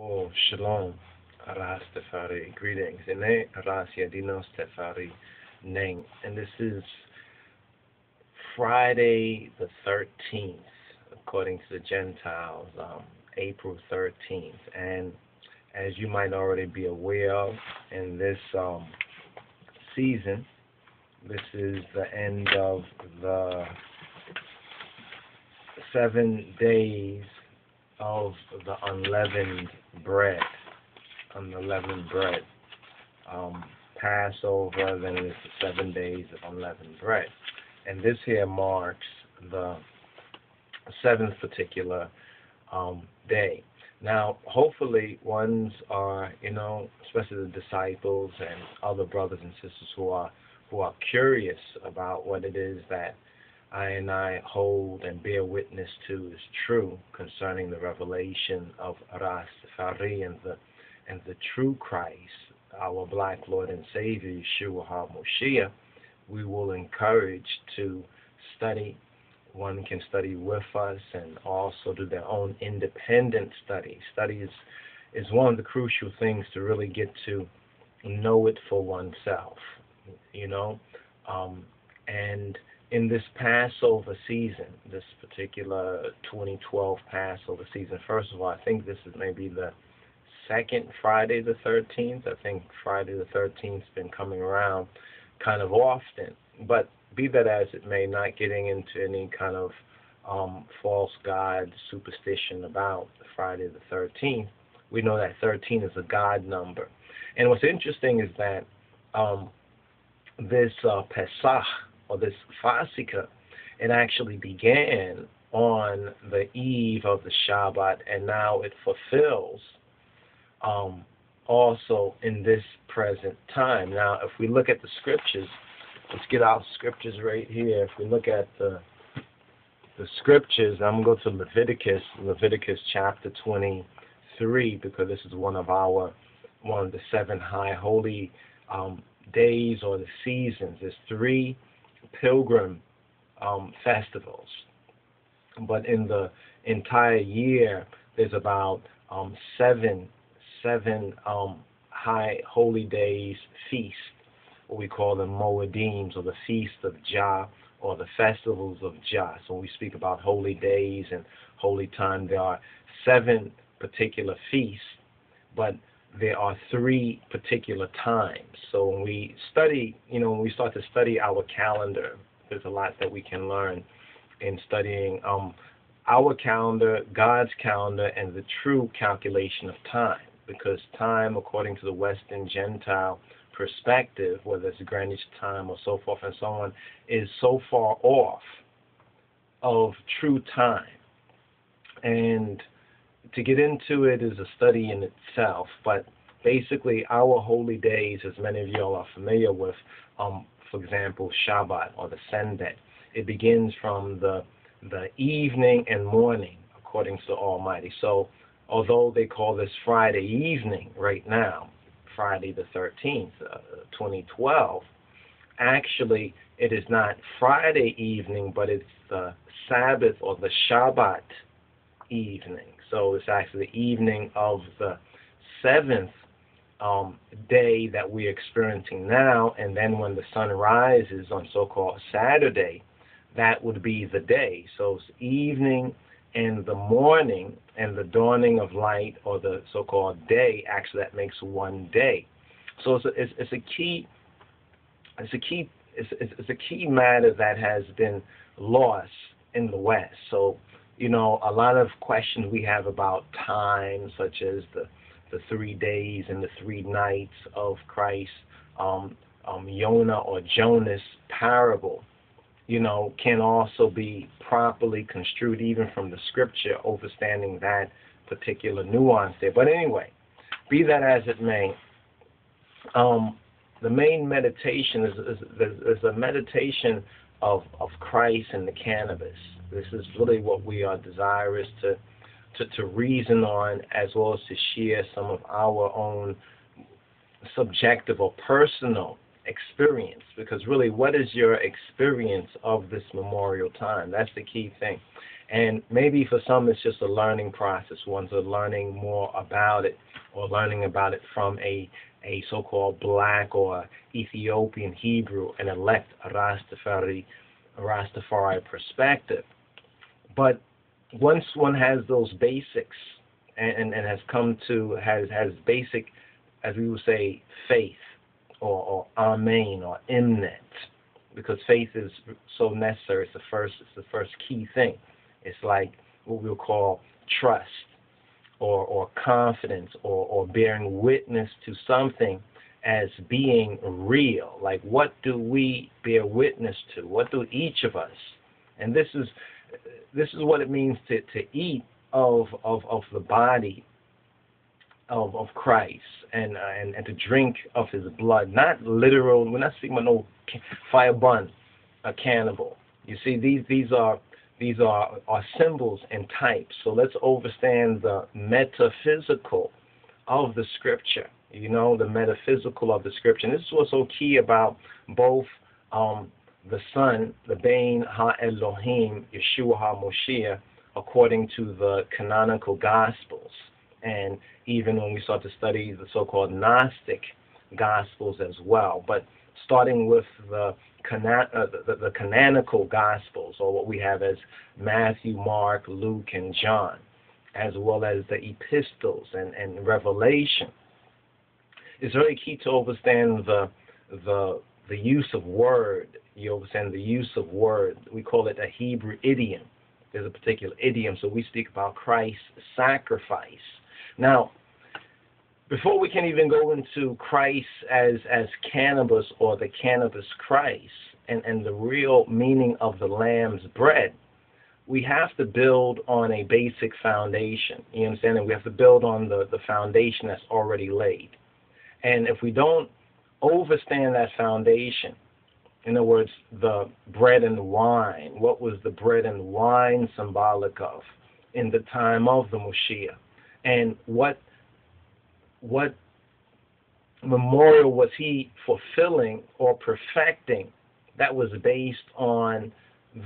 Oh, shalom, Rastafari. Greetings. Ine Ras Iadonis Tafari Neng. And this is Friday the 13th, according to the Gentiles, um, April 13th. And as you might already be aware of, in this um, season, this is the end of the seven days of the unleavened bread, unleavened bread. Um, Passover, then it's the seven days of unleavened bread. And this here marks the seventh particular um, day. Now, hopefully, ones are, you know, especially the disciples and other brothers and sisters who are who are curious about what it is that I and I hold and bear witness to is true concerning the revelation of Rastafari and the and the true Christ, our black Lord and Savior, Yeshua HaMoshiach, we will encourage to study. One can study with us and also do their own independent study. Study is, is one of the crucial things to really get to know it for oneself, you know. Um, and in this Passover season, this particular 2012 Passover season, first of all, I think this is maybe the second Friday the 13th. I think Friday the 13th has been coming around kind of often. But be that as it may, not getting into any kind of um, false god superstition about Friday the 13th, we know that 13 is a God number. And what's interesting is that um, this uh, Pesach, or this Fasika, it actually began on the eve of the Shabbat, and now it fulfills um, also in this present time. Now, if we look at the scriptures, let's get our scriptures right here. If we look at the the scriptures, I'm going to go to Leviticus, Leviticus chapter 23, because this is one of our one of the seven high holy um, days or the seasons. There's three pilgrim um, festivals. But in the entire year, there's about um, seven seven um, high holy days feast, what we call the Moedims or the feast of Jah or the festivals of Jah. So when we speak about holy days and holy time, there are seven particular feasts, but there are three particular times. So when we study, you know, when we start to study our calendar, there's a lot that we can learn in studying um, our calendar, God's calendar, and the true calculation of time. Because time, according to the Western Gentile perspective, whether it's Greenwich time or so forth and so on, is so far off of true time. And to get into it is a study in itself, but basically our holy days, as many of y'all are familiar with, um, for example, Shabbat or the Sendet, it begins from the the evening and morning, according to the Almighty. So, although they call this Friday evening right now, Friday the 13th, uh, 2012, actually it is not Friday evening, but it's the Sabbath or the Shabbat evening. So it's actually the evening of the seventh um, day that we're experiencing now, and then when the sun rises on so-called Saturday, that would be the day. So it's evening and the morning and the dawning of light, or the so-called day. Actually, that makes one day. So it's a, it's, it's a key. It's a key. It's, it's a key matter that has been lost in the West. So you know, a lot of questions we have about time, such as the the three days and the three nights of Christ, um, um, or Jonas parable, you know, can also be properly construed even from the scripture, understanding that particular nuance there. But anyway, be that as it may, um, the main meditation is, is, is a meditation of, of Christ and the cannabis. This is really what we are desirous to, to, to reason on as well as to share some of our own subjective or personal experience. Because really, what is your experience of this memorial time? That's the key thing. And maybe for some it's just a learning process. Ones are learning more about it or learning about it from a a so-called black or Ethiopian Hebrew and elect Rastafari Rastafari perspective. But once one has those basics and, and has come to has has basic, as we would say, faith or, or amen or imnet, because faith is so necessary. It's the first it's the first key thing. It's like what we'll call trust or, or confidence or, or bearing witness to something as being real. Like what do we bear witness to? What do each of us? And this is this is what it means to, to eat of, of, of the body of, of Christ and, uh, and and to drink of his blood. Not literal. We're not speaking about no fire bun, a cannibal. You see, these these are these are, are symbols and types. So let's understand the metaphysical of the scripture. You know, the metaphysical of the scripture. And this is what's so key about both um, the Son, the Bain Ha Elohim, Yeshua HaMoshiach, according to the canonical Gospels. And even when we start to study the so called Gnostic Gospels as well. But starting with the, cana- uh, the, the canonical Gospels, or what we have as Matthew, Mark, Luke, and John, as well as the epistles and, and Revelation. It's very key to understand the, the, the use of word. You understand the use of word. We call it a Hebrew idiom. There's a particular idiom, so we speak about Christ's sacrifice. Now, before we can even go into Christ as as cannabis or the cannabis Christ and, and the real meaning of the lamb's bread, we have to build on a basic foundation. You understand? And we have to build on the, the foundation that's already laid. And if we don't overstand that foundation, in other words, the bread and wine, what was the bread and wine symbolic of in the time of the Moshiach? And what what memorial was he fulfilling or perfecting that was based on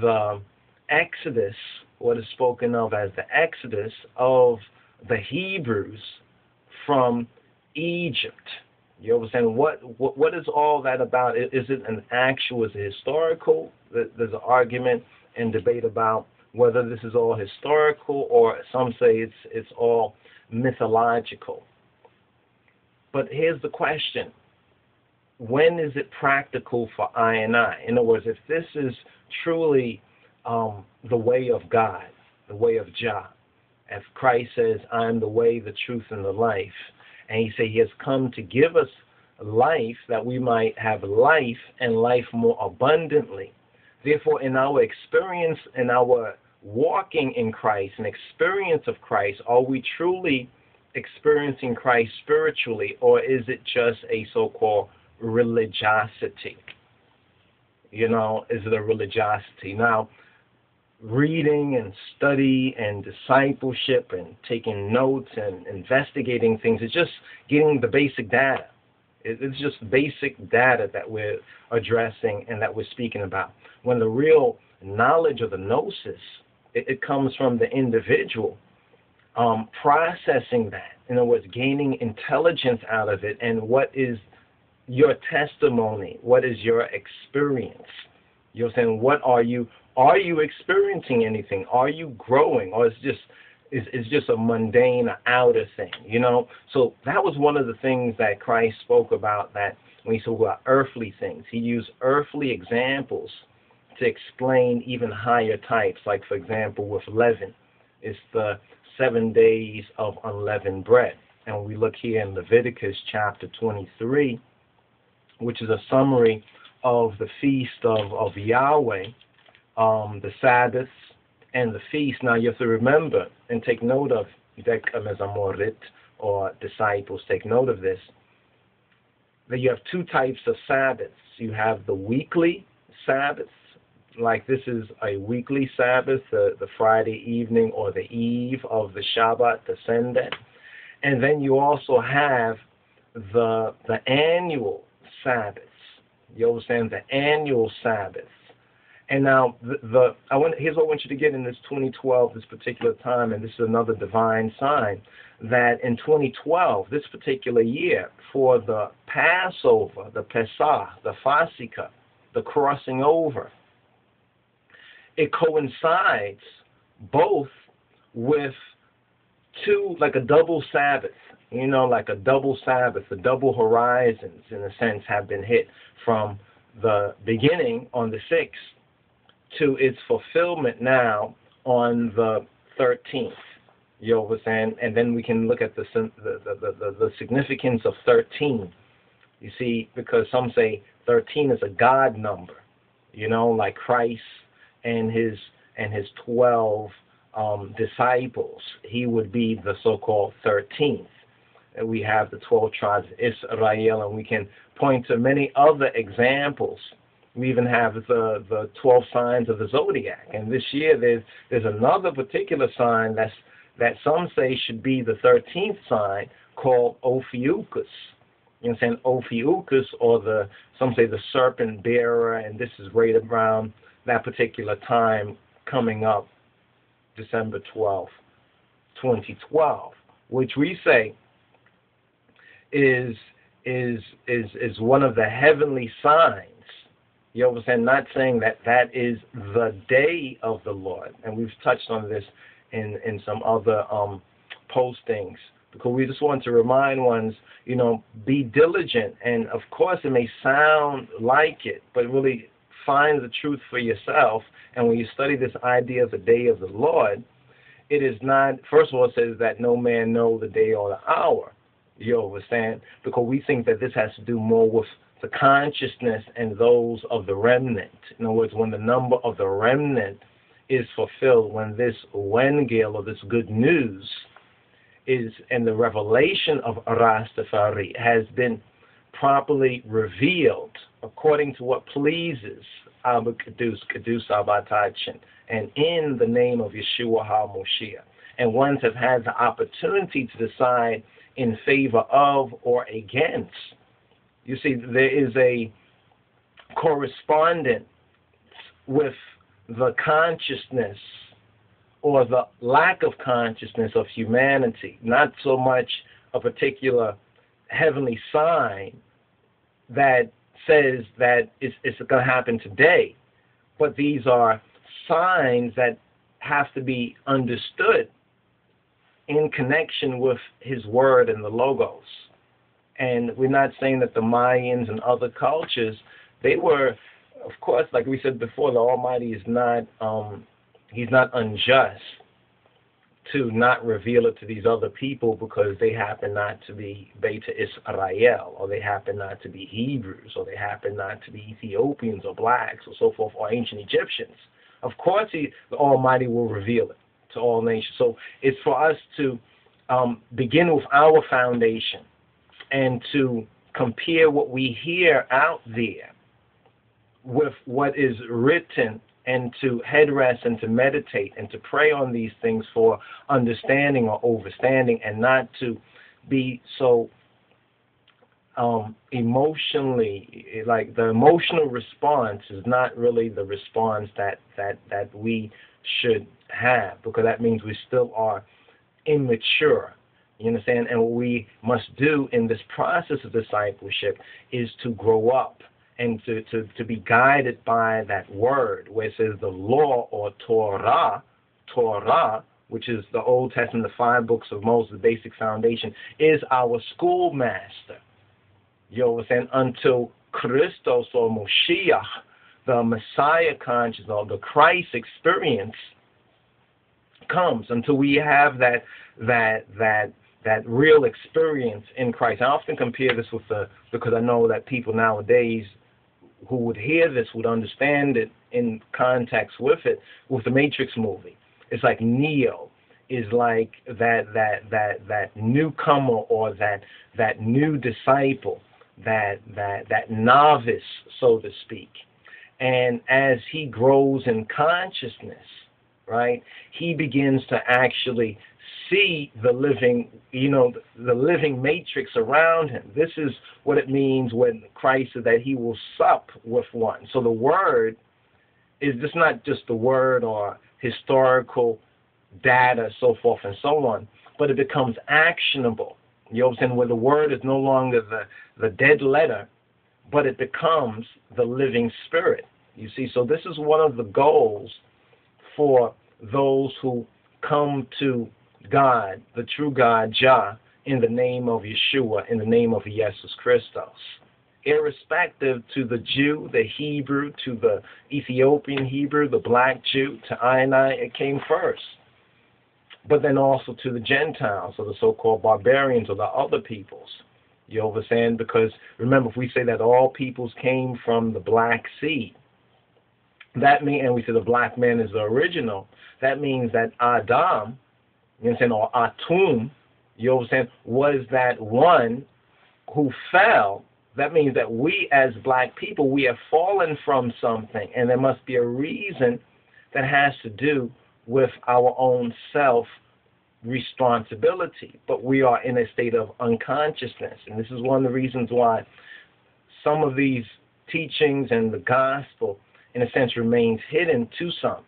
the exodus, what is spoken of as the exodus of the Hebrews from Egypt. You understand what, what what is all that about? Is it an actual? Is it historical? There's an argument and debate about whether this is all historical or some say it's it's all mythological. But here's the question when is it practical for I and I? In other words, if this is truly um, the way of God, the way of Jah, if Christ says, I am the way, the truth, and the life, and he said he has come to give us life that we might have life and life more abundantly. Therefore, in our experience, in our walking in Christ, an experience of Christ, are we truly experiencing Christ spiritually, or is it just a so called religiosity? You know, is it a religiosity? Now, reading and study and discipleship and taking notes and investigating things is just getting the basic data. It's just basic data that we're addressing and that we're speaking about. When the real knowledge of the gnosis, it, it comes from the individual um, processing that. In other words, gaining intelligence out of it, and what is your testimony? What is your experience? You're saying, what are you? Are you experiencing anything? Are you growing, or is just is is just a mundane outer thing? You know. So that was one of the things that Christ spoke about. That when he spoke about earthly things, he used earthly examples to explain even higher types. Like for example, with leaven, it's the seven days of unleavened bread. And we look here in Leviticus chapter 23, which is a summary of the feast of, of Yahweh, um, the Sabbaths, and the feast. Now you have to remember and take note of Mezamorit or disciples, take note of this, that you have two types of Sabbaths. You have the weekly Sabbaths, like this is a weekly Sabbath, the, the Friday evening or the eve of the Shabbat, the Sendet. And then you also have the the annual Sabbaths. You understand the annual Sabbaths. And now the, the I want here's what I want you to get in this 2012, this particular time, and this is another divine sign that in 2012, this particular year, for the Passover, the Pesach, the Fasika, the crossing over, it coincides both with two, like a double Sabbath, you know, like a double Sabbath, the double horizons, in a sense, have been hit from the beginning on the 6th to its fulfillment now on the 13th. You know what I'm saying? And then we can look at the, the, the, the, the significance of 13. You see, because some say 13 is a God number, you know, like Christ and his and his 12 um, disciples. He would be the so-called 13th. And we have the 12 tribes of Israel, and we can point to many other examples. We even have the, the 12 signs of the zodiac. And this year there's, there's another particular sign that's, that some say should be the 13th sign called Ophiuchus. You know saying? Ophiuchus, or the some say the serpent bearer, and this is right around that particular time coming up, December 12th, 2012, which we say is is is is one of the heavenly signs. You what Not saying that that is the day of the Lord, and we've touched on this in in some other um, postings because we just want to remind ones, you know, be diligent. And of course, it may sound like it, but really find the truth for yourself. And when you study this idea of the day of the Lord, it is not, first of all, it says that no man know the day or the hour. You understand? Because we think that this has to do more with the consciousness and those of the remnant. In other words, when the number of the remnant is fulfilled, when this Wengel or this good news is and the revelation of Rastafari has been properly revealed according to what pleases Abba Keddus, Kadus Abatachin, and in the name of Yeshua HaMoshiach. And ones have had the opportunity to decide in favor of or against. You see, there is a correspondence with the consciousness or the lack of consciousness of humanity, not so much a particular heavenly sign that says that it's, it's going to happen today, but these are signs that have to be understood in connection with his word and the logos. And we're not saying that the Mayans and other cultures, they were, of course, like we said before, the Almighty is not um, he's not unjust to not reveal it to these other people because they happen not to be Beta Israel, or they happen not to be Hebrews, or they happen not to be Ethiopians or blacks, or so forth, or ancient Egyptians. Of course, he, the Almighty will reveal it to all nations. So it's for us to um, begin with our foundation and to compare what we hear out there with what is written and to head rest and to meditate and to pray on these things for understanding or overstanding and not to be so um, emotionally like the emotional response is not really the response that that that we should have because that means we still are immature. You understand? And what we must do in this process of discipleship is to grow up and to, to, to be guided by that word where it says the law or Torah, Torah, which is the Old Testament, the five books of Moses, the basic foundation, is our schoolmaster. You saying? Until Christos or Moshiach, the Messiah consciousness or the Christ experience comes, until we have that that that that real experience in Christ. I often compare this with the because I know that people nowadays who would hear this would understand it in context with it with the Matrix movie. It's like Neo is like that that that that newcomer or that that new disciple, that that that novice, so to speak. And as he grows in consciousness, right, he begins to actually see the living, you know, the living matrix around him. This is what it means when Christ said that he will sup with one. So the word is just not just the word or historical data, so forth and so on, but it becomes actionable. You saying? Where the word is no longer the, the dead letter, but it becomes the living spirit. You see, so this is one of the goals for those who come to God, the true God, Jah, in the name of Yeshua, in the name of Jesus Christos. Irrespective to the Jew, the Hebrew, to the Ethiopian Hebrew, the black Jew, to I and I, it came first. But then also to the Gentiles, or the so called barbarians, or the other peoples. You understand? Because remember, if we say that all peoples came from the black sea, that means, and we say the black man is the original, that means that Adam, you understand, or Atum, you know what I'm saying, was that one who fell. That means that we as black people, we have fallen from something, and there must be a reason that has to do with our own self responsibility. But we are in a state of unconsciousness, and this is one of the reasons why some of these teachings and the gospel, in a sense, remains hidden to some,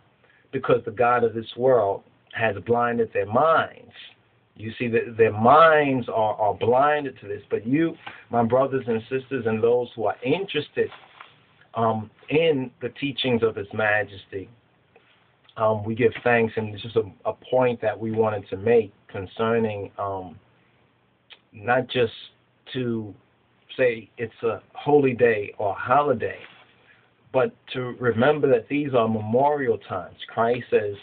because the God of this world has blinded their minds. You see that their minds are, are blinded to this. But you, my brothers and sisters, and those who are interested um, in the teachings of His Majesty, um, we give thanks. And it's just a, a, point that we wanted to make concerning um, not just to say it's a holy day or holiday, but to remember that these are memorial times. Christ says,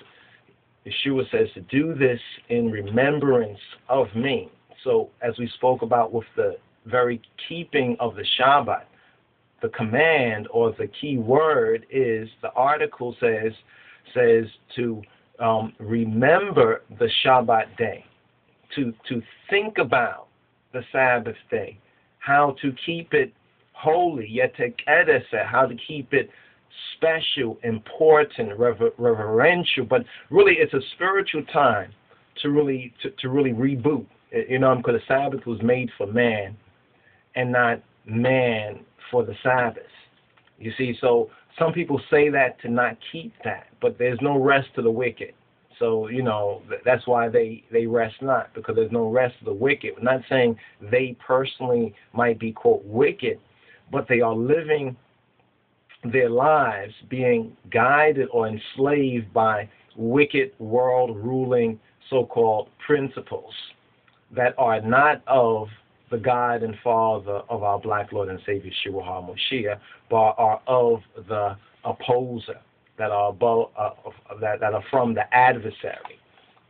Yeshua says to do this in remembrance of me. So, as we spoke about with the very keeping of the Shabbat, the command or the key word is the article says says to um, remember the Shabbat day, to to think about the Sabbath day, how to keep it holy, yet to how to keep it special, important, rever- reverential, but really it's a spiritual time to really to, to really reboot. You know, because the Sabbath was made for man and not man for the Sabbath. You see, so some people say that to not keep that, but there's no rest to the wicked. So you know that's why they they rest not because there's no rest to the wicked. We're not saying they personally might be quote wicked, but they are living their lives being guided or enslaved by wicked world ruling so called principles that are not of the God and Father of our black Lord and Savior Yeshua HaMashiach, but are of the opposer that are above, uh, that, that are from the adversary.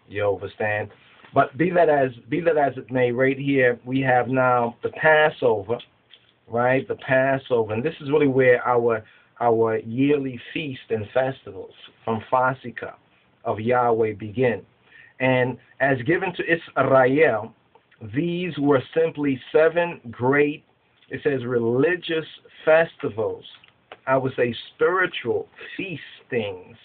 You understand? But be that as be that as it may, right here we have now the Passover, right? The Passover, and this is really where our our yearly feast and festivals from Fasika of Yahweh begin. And as given to Israel, these were simply seven great, it says, religious festivals. I would say spiritual feastings,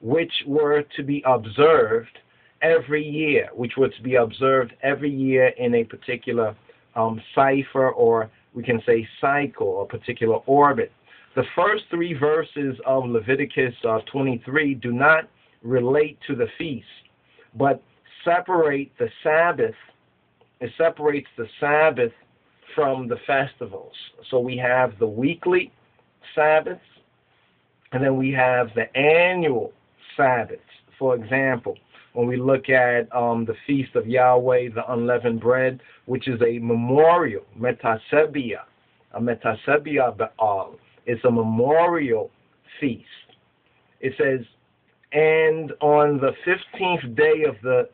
which were to be observed every year, which were to be observed every year in a particular um, cipher or we can say cycle a particular orbit. The first three verses of Leviticus uh, 23 do not relate to the feast, but separate the Sabbath. It separates the Sabbath from the festivals. So we have the weekly Sabbaths, and then we have the annual Sabbaths. For example, when we look at um, the Feast of Yahweh, the unleavened bread, which is a memorial, metasebia, a metasebia be'al, it's a memorial feast. It says, and on the 15th day of the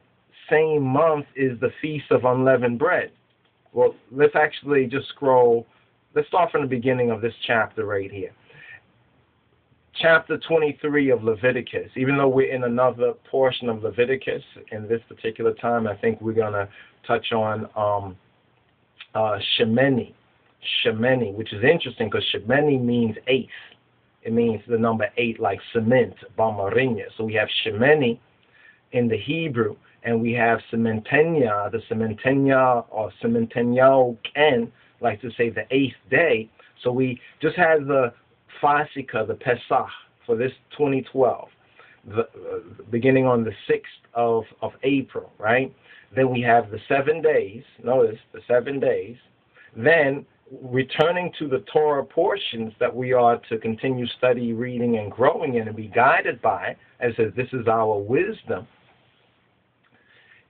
same month is the Feast of Unleavened Bread. Well, let's actually just scroll. Let's start from the beginning of this chapter right here. Chapter 23 of Leviticus. Even though we're in another portion of Leviticus in this particular time, I think we're going to touch on um, uh, Shemini. Shemini, which is interesting because Shemini means eighth. It means the number eight, like cement, Bamarinya. So we have Shemini in the Hebrew, and we have Cementenia, the Cementenia or Cementeniao Ken, like to say the eighth day. So we just had the Fasika, the Pesach, for this 2012, the, uh, beginning on the 6th of, of April, right? Then we have the seven days. Notice the seven days. Then returning to the Torah portions that we are to continue study, reading, and growing in and be guided by, as says, this is our wisdom.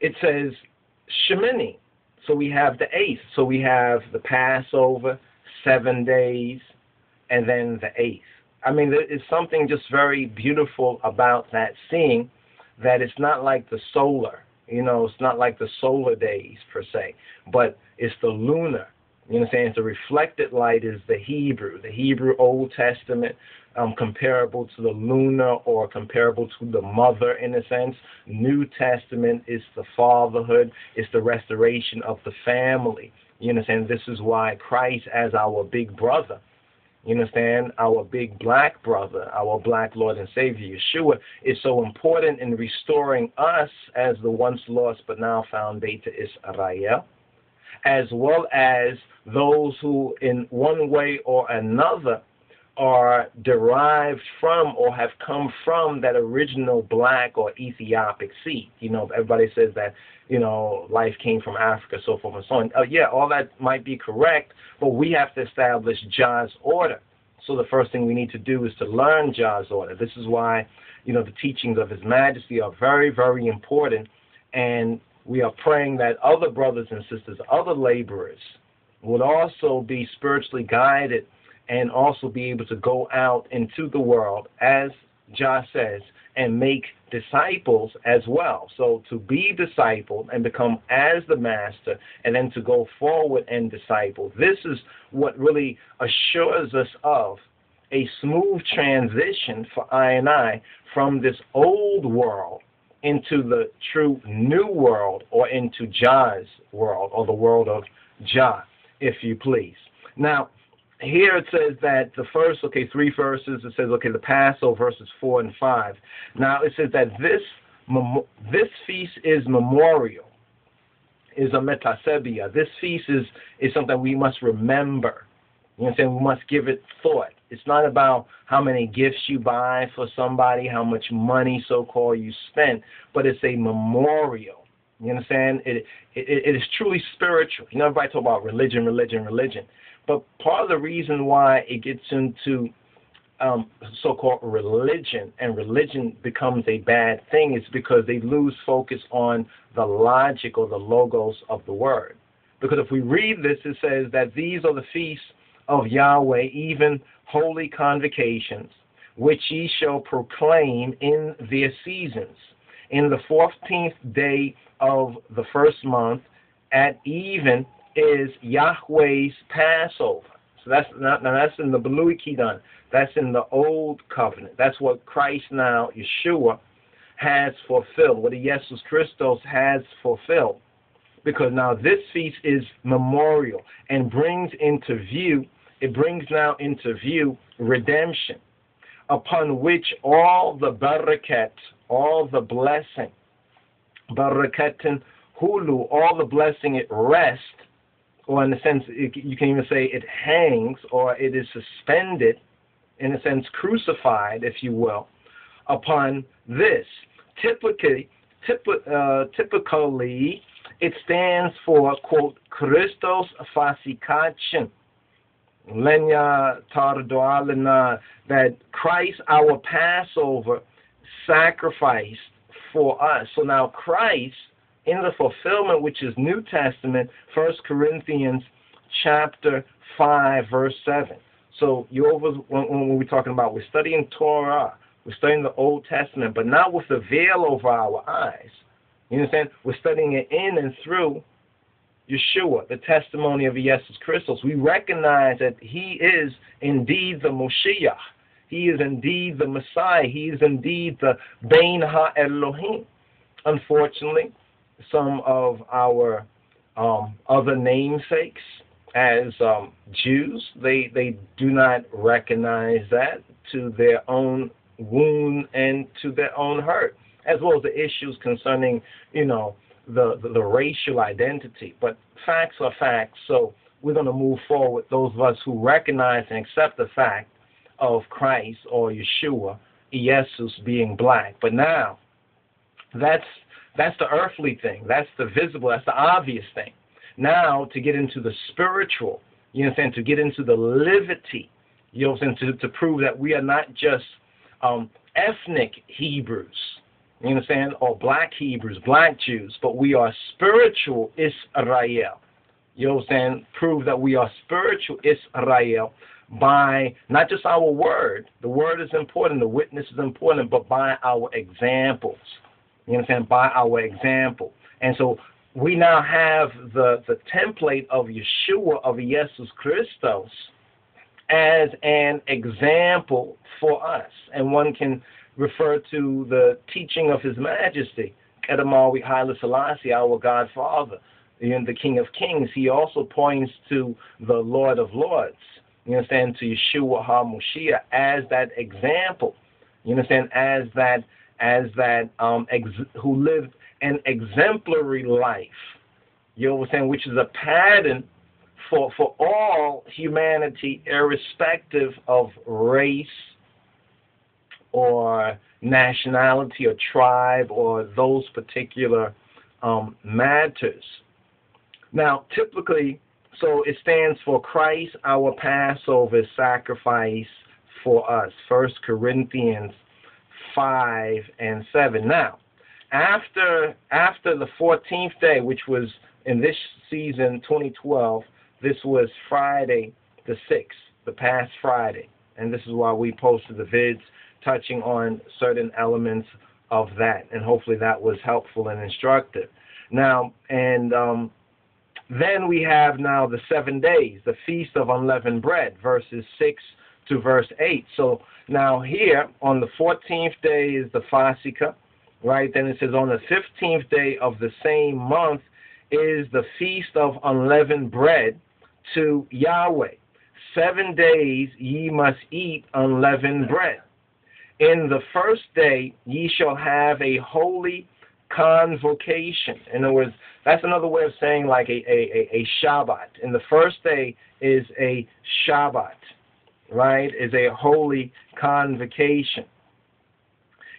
It says Shemini. So we have the eighth. So we have the Passover, seven days, and then the eighth. I mean, there is something just very beautiful about that seeing that it's not like the solar, you know, it's not like the solar days per se, but it's the lunar. You know what I'm saying? The reflected light is the Hebrew, the Hebrew Old Testament, um, comparable to the lunar or comparable to the mother in a sense. New Testament is the fatherhood, it's the restoration of the family. You understand? This is why Christ, as our big brother, you understand? Our big black brother, our black Lord and Savior, Yeshua, is so important in restoring us as the once lost but now found Beta Israel, as well as those who, in one way or another, are derived from or have come from that original black or Ethiopic seed. You know, everybody says that, you know, life came from Africa, so forth and so on. Uh, yeah, all that might be correct, but we have to establish Jah's order. So the first thing we need to do is to learn Jah's order. This is why, you know, the teachings of His Majesty are very, very important. And we are praying that other brothers and sisters, other laborers, would also be spiritually guided and also be able to go out into the world, as Jah says, and make disciples as well. So to be discipled and become as the master, and then to go forward and disciple. This is what really assures us of a smooth transition for I and I from this old world into the true new world or into Jah's world or the world of Jah, if you please. Now, here it says that the first, okay, three verses, it says, okay, the Passover, verses 4 and 5. Now, it says that this, this feast is memorial, is a metasebia. This feast is, is something we must remember. You know what I'm saying? We must give it thought. It's not about how many gifts you buy for somebody, how much money, so-called, you spend, but it's a memorial. You understand? It, it, it is truly spiritual. You know, everybody talk about religion, religion, religion. But part of the reason why it gets into um, so-called religion and religion becomes a bad thing is because they lose focus on the logic or the logos of the word. Because if we read this, it says that these are the feasts of Yahweh, even holy convocations, which ye shall proclaim in their seasons. In the fourteenth day of the first month, at even is Yahweh's Passover. So that's not now that's in the Belui Kidan. That's in the old covenant. That's what Christ now, Yeshua, has fulfilled, what Jesus Christos has fulfilled. Because now this feast is memorial and brings into view, it brings now into view redemption, upon which all the barakat, all the blessing, barakatin hulu, all the blessing it rests or in a sense, you can even say it hangs or it is suspended, in a sense, crucified, if you will, upon this. Typically, uh, typically, it stands for, quote, Christos Fasikachin. Lenya Tardoalina, that Christ, our Passover, sacrificed for us. So now Christ in the fulfillment, which is New Testament, First Corinthians chapter 5, verse 7. So you over when, when we're talking about we're studying Torah, we're studying the Old Testament, but not with the veil over our eyes. You understand? We're studying it in and through Yeshua, the testimony of Jesus Christus. We recognize that He is indeed the Moshiach. He is indeed the Messiah. He is indeed the Bein Ha Elohim. Unfortunately, some of our um, other namesakes as um, Jews. They they do not recognize that to their own wound and to their own hurt, as well as the issues concerning you know the the, the racial identity. But facts are facts, so we're going to move forward. Those of us who recognize and accept the fact of Christ or Yeshua, Jesus being black. But now, that's that's the earthly thing. That's the visible. That's the obvious thing. Now, to get into the spiritual, you understand, to get into the liberty, you know, to, to prove that we are not just um, ethnic Hebrews, you understand, or black Hebrews, black Jews, but we are spiritual Israel. You saying? Prove that we are spiritual Israel by not just our word. The word is important, the witness is important, but by our examples. You understand? By our example. And so we now have the, the template of Yeshua, of Jesus Christos, as an example for us. And one can refer to the teaching of His Majesty, Kedamawi Haile Selassie, our Godfather, and the King of Kings. He also points to the Lord of Lords, you understand, to Yeshua HaMashiach as that example, you understand, as that, as that, um, ex- who lived an exemplary life, you saying, which is a pattern for, for all humanity, irrespective of race or nationality or tribe or those particular um, matters. Now, typically, so it stands for Christ, our Passover sacrifice for us. First Corinthians 5 and 7. Now, after after the 14th day, which was in this season 2012, this was Friday the 6th, the past Friday, and this is why we posted the vids touching on certain elements of that, and hopefully that was helpful and instructive. Now, and um, then we have now the seven days, the feast of unleavened bread, verses 6 to verse 8. So now here on the 14th day is the Fasika, right? Then it says on the 15th day of the same month is the feast of unleavened bread to Yahweh. Seven days ye must eat unleavened bread. In the first day ye shall have a holy convocation. In other words, that's another way of saying like a, a, a, Shabbat. And the first day is a Shabbat, right? Is a holy convocation.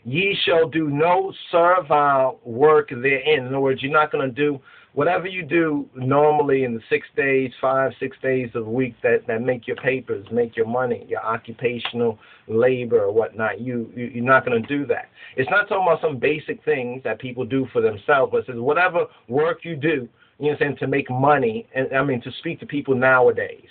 Ye shall do no servile work therein. In other words, you're not going to do whatever you do normally in the six days, five, six days of the week that, that make your papers, make your money, your occupational labor or whatnot, you, you you're not going to do that. It's not talking about some basic things that people do for themselves, but it says whatever work you do, you know, saying to make money, and I mean to speak to people nowadays.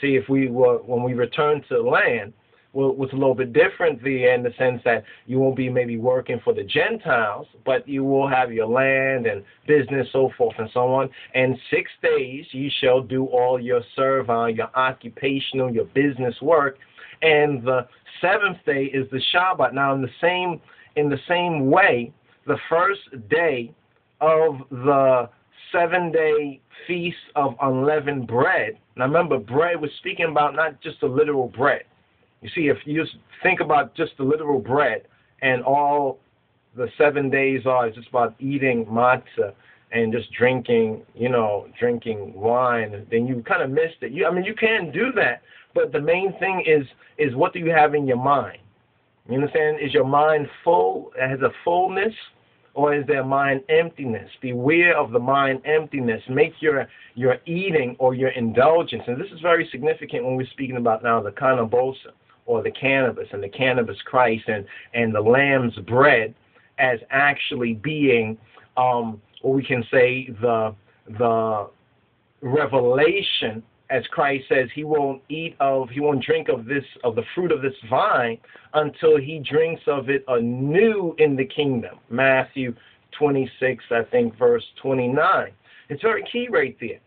See if we were when we return to land was a little bit different there in the sense that you won't be maybe working for the Gentiles, but you will have your land and business, so forth and so on. And six days you shall do all your servile, your occupational, your business work. And the seventh day is the Shabbat. Now in the same in the same way, the first day of the seven day feast of unleavened bread. Now remember, bread was speaking about not just the literal bread you see, if you just think about just the literal bread and all the seven days are just about eating matzah and just drinking, you know, drinking wine, then you kind of missed it. You, I mean, you can do that, but the main thing is is what do you have in your mind? You understand? Is your mind full? Has a fullness, or is there mind emptiness? Beware of the mind emptiness. Make your your eating or your indulgence, and this is very significant when we're speaking about now the kanabosa or the cannabis and the cannabis Christ and, and the lamb's bread as actually being um, what we can say the the revelation as Christ says he won't eat of he won't drink of this of the fruit of this vine until he drinks of it anew in the kingdom. Matthew 26 I think verse 29. It's very key right there.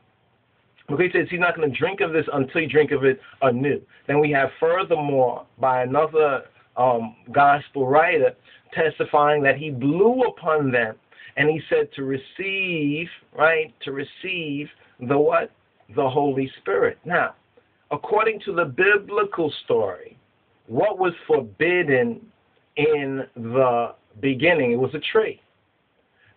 Okay, he says he's not going to drink of this until you drink of it anew. Then we have furthermore by another um, gospel writer testifying that he blew upon them and he said to receive, right, to receive the what? The Holy Spirit. Now, according to the biblical story, what was forbidden in the beginning? It was a tree.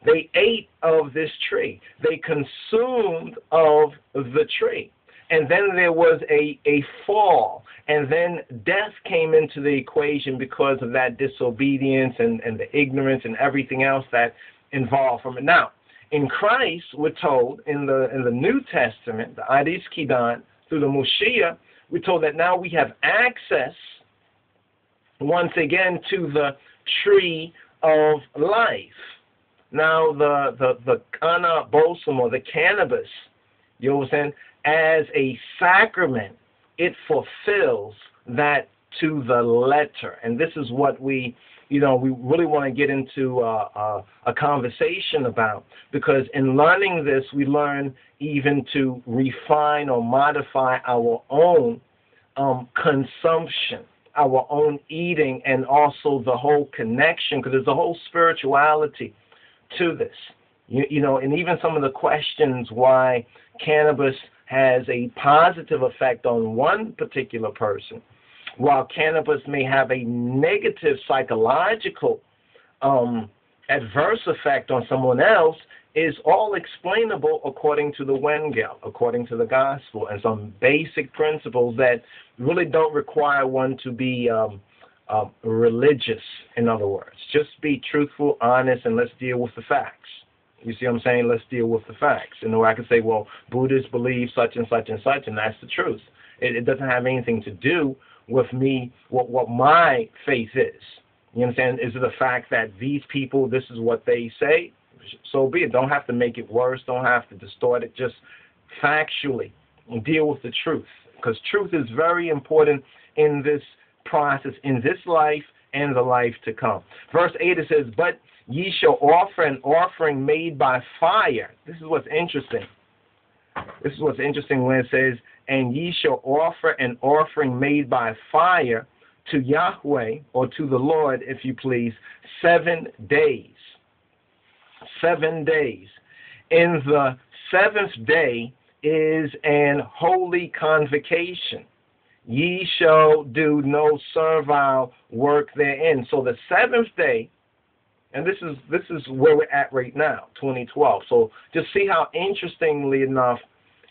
They ate of this tree. They consumed of the tree. and then there was a, a fall, and then death came into the equation because of that disobedience and, and the ignorance and everything else that involved from it. Now, in Christ, we're told in the in the New Testament, the Adis Kidan, through the Moshiach, we're told that now we have access once again to the tree of life. Now the the the bosum or the cannabis, you know what I'm saying, as a sacrament, it fulfills that to the letter. And this is what we you know, we really want to get into uh, uh, a conversation about. Because in learning this, we learn even to refine or modify our own um, consumption, our own eating, and also the whole connection. Because there's a whole spirituality to this. You, you know, and even some of the questions why cannabis has a positive effect on one particular person while cannabis may have a negative psychological um, adverse effect on someone else, is all explainable according to the Wengel, according to the gospel, and some basic principles that really don't require one to be um, uh, religious, in other words. Just be truthful, honest, and let's deal with the facts. You see what I'm saying? Let's deal with the facts. You know, I can say, well, Buddhists believe such and such and such, and that's the truth. It, it doesn't have anything to do with me what what my faith is. You understand? Is it the fact that these people, this is what they say? So be it. Don't have to make it worse. Don't have to distort it. Just factually deal with the truth, because truth is very important in this process, in this life and the life to come. Verse 8 it says, But ye shall offer an offering made by fire. This is what's interesting. This is what's interesting when it says, and ye shall offer an offering made by fire to Yahweh or to the Lord, if you please, seven days. Seven days. In the seventh day is an holy convocation. Ye shall do no servile work therein. So the seventh day, and this is this is where we're at right now, 2012. So just see how interestingly enough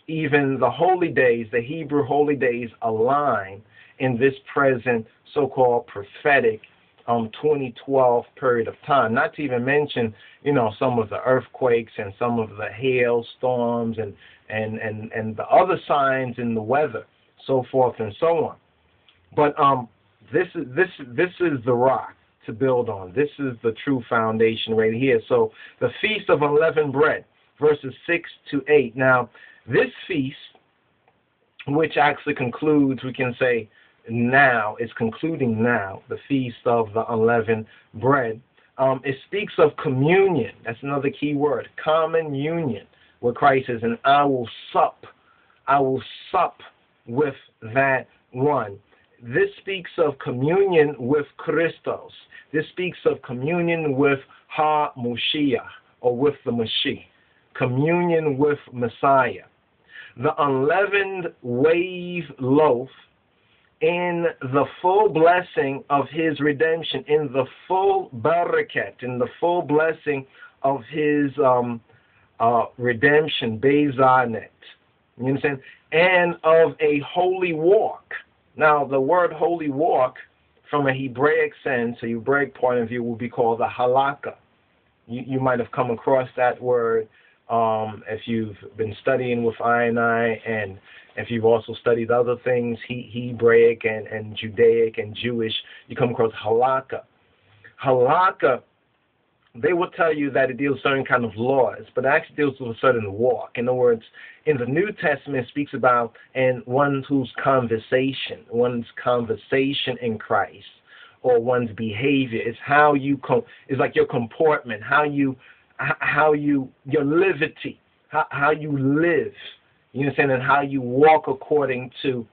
even the holy days, the Hebrew holy days, align in this present so called prophetic um, 2012 period of time. Not to even mention, you know, some of the earthquakes and some of the hailstorms and, and, and, and the other signs in the weather, so forth and so on. But um, this is this this is the rock to build on. This is the true foundation right here. So the feast of unleavened bread, verses six to eight. Now this feast, which actually concludes, we can say now, is concluding now, the feast of the unleavened bread. Um, it speaks of communion. That's another key word. Common union, where Christ says, and I will sup. I will sup with that one. This speaks of communion with Christos. This speaks of communion with Ha Moshiach, or with the Mashiach. Communion with Messiah the unleavened wave loaf in the full blessing of his redemption, in the full barakat, in the full blessing of his um, uh, redemption, Bezanet. You understand? And of a holy walk. Now, the word holy walk, from a Hebraic sense, a Hebraic point of view, would be called the halakha. You, you might have come across that word um, if you've been studying with I and I, and if you've also studied other things, he, Hebraic and, and Judaic and Jewish, you come across halakha. Halakha, they will tell you that it deals with certain kind of laws, but it actually deals with a certain walk. In other words, in the New Testament, speaks about and one whose conversation, one's conversation in Christ, or one's behavior is how you com- is like your comportment, how you how you your liberty, how, how you live. You understand, and how you walk according to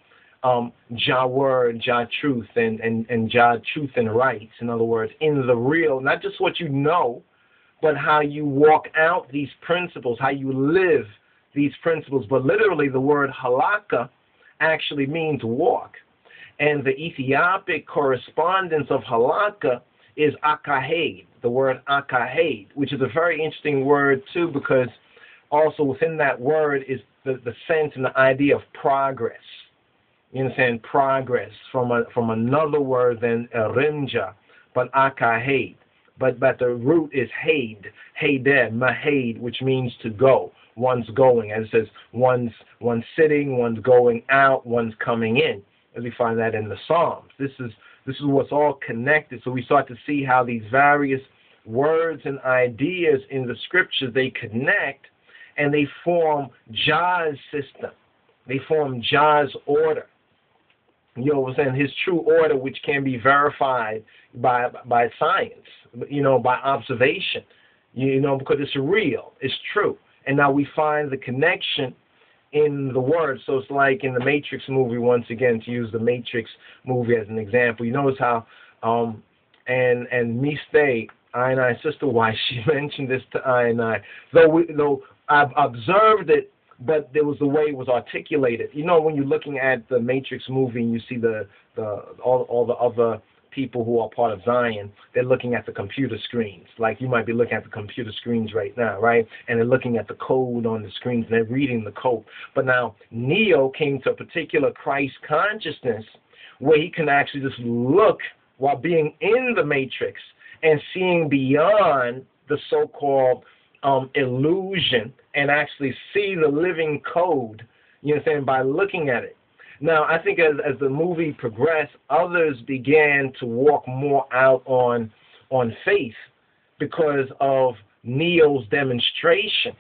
um, Jah word, Jah truth, and, and, and Jah truth and rights. In other words, in the real, not just what you know, but how you walk out these principles, how you live these principles. But literally, the word halakha actually means walk. And the Ethiopic correspondence of halakha is akahed, the word akahed, which is a very interesting word too because also within that word is the, the sense and the idea of progress. You understand? Progress from a, from another word than rimja, but akahed. But but the root is haid, haydeh, mahaid, which means to go. One's going, as it says, one's one's sitting, one's going out, one's coming in. As we find that in the Psalms. This is this is what's all connected. So we start to see how these various words and ideas in the scriptures they connect and they form Jah's system. They form Jah's order. You know what I'm saying? His true order, which can be verified by by science, you know, by observation, you know, because it's real, it's true. And now we find the connection in the word. So it's like in the Matrix movie, once again, to use the Matrix movie as an example. You notice how, um, and and Miste, I and I sister, why she mentioned this to I and I, though we, though I've observed it, but there was the way it was articulated. You know, when you're looking at the Matrix movie and you see the the all all the other people who are part of Zion, they're looking at the computer screens. Like you might be looking at the computer screens right now, right? And they're looking at the code on the screens and they're reading the code. But now Neo came to a particular Christ consciousness where he can actually just look while being in the matrix and seeing beyond the so-called um, illusion and actually see the living code, you know what I'm saying, by looking at it. Now, I think as, as the movie progressed, others began to walk more out on on faith because of Neo's demonstration.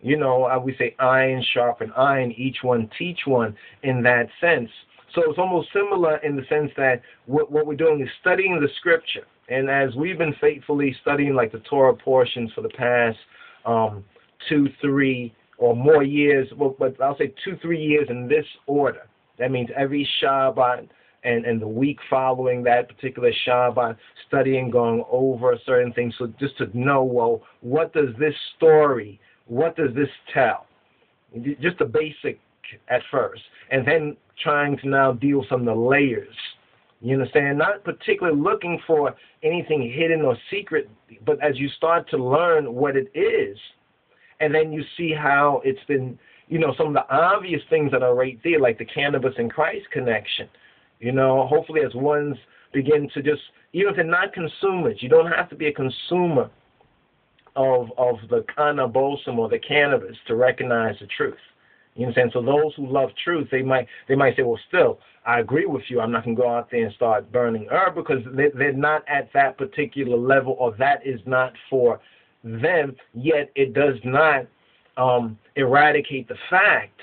You know, would say iron sharpen iron, each one teach one in that sense. So it's almost similar in the sense that what, what we're doing is studying the scripture. And as we've been faithfully studying like the Torah portions for the past um, two, three, or more years, well, but I'll say two, three years in this order. That means every Shabbat and, and the week following that particular Shabbat, studying, going over certain things. So just to know, well, what does this story, what does this tell? Just the basic at first. And then trying to now deal some of the layers. You understand? Not particularly looking for anything hidden or secret, but as you start to learn what it is, and then you see how it's been you know, some of the obvious things that are right there, like the cannabis and Christ connection. You know, hopefully as ones begin to just, even if they're not consumers, you don't have to be a consumer of of the cannabosum or the cannabis to recognize the truth. You understand? So those who love truth, they might they might say, well, still, I agree with you. I'm not going to go out there and start burning herb because they, they're not at that particular level, or that is not for them. Yet it does not um, eradicate the fact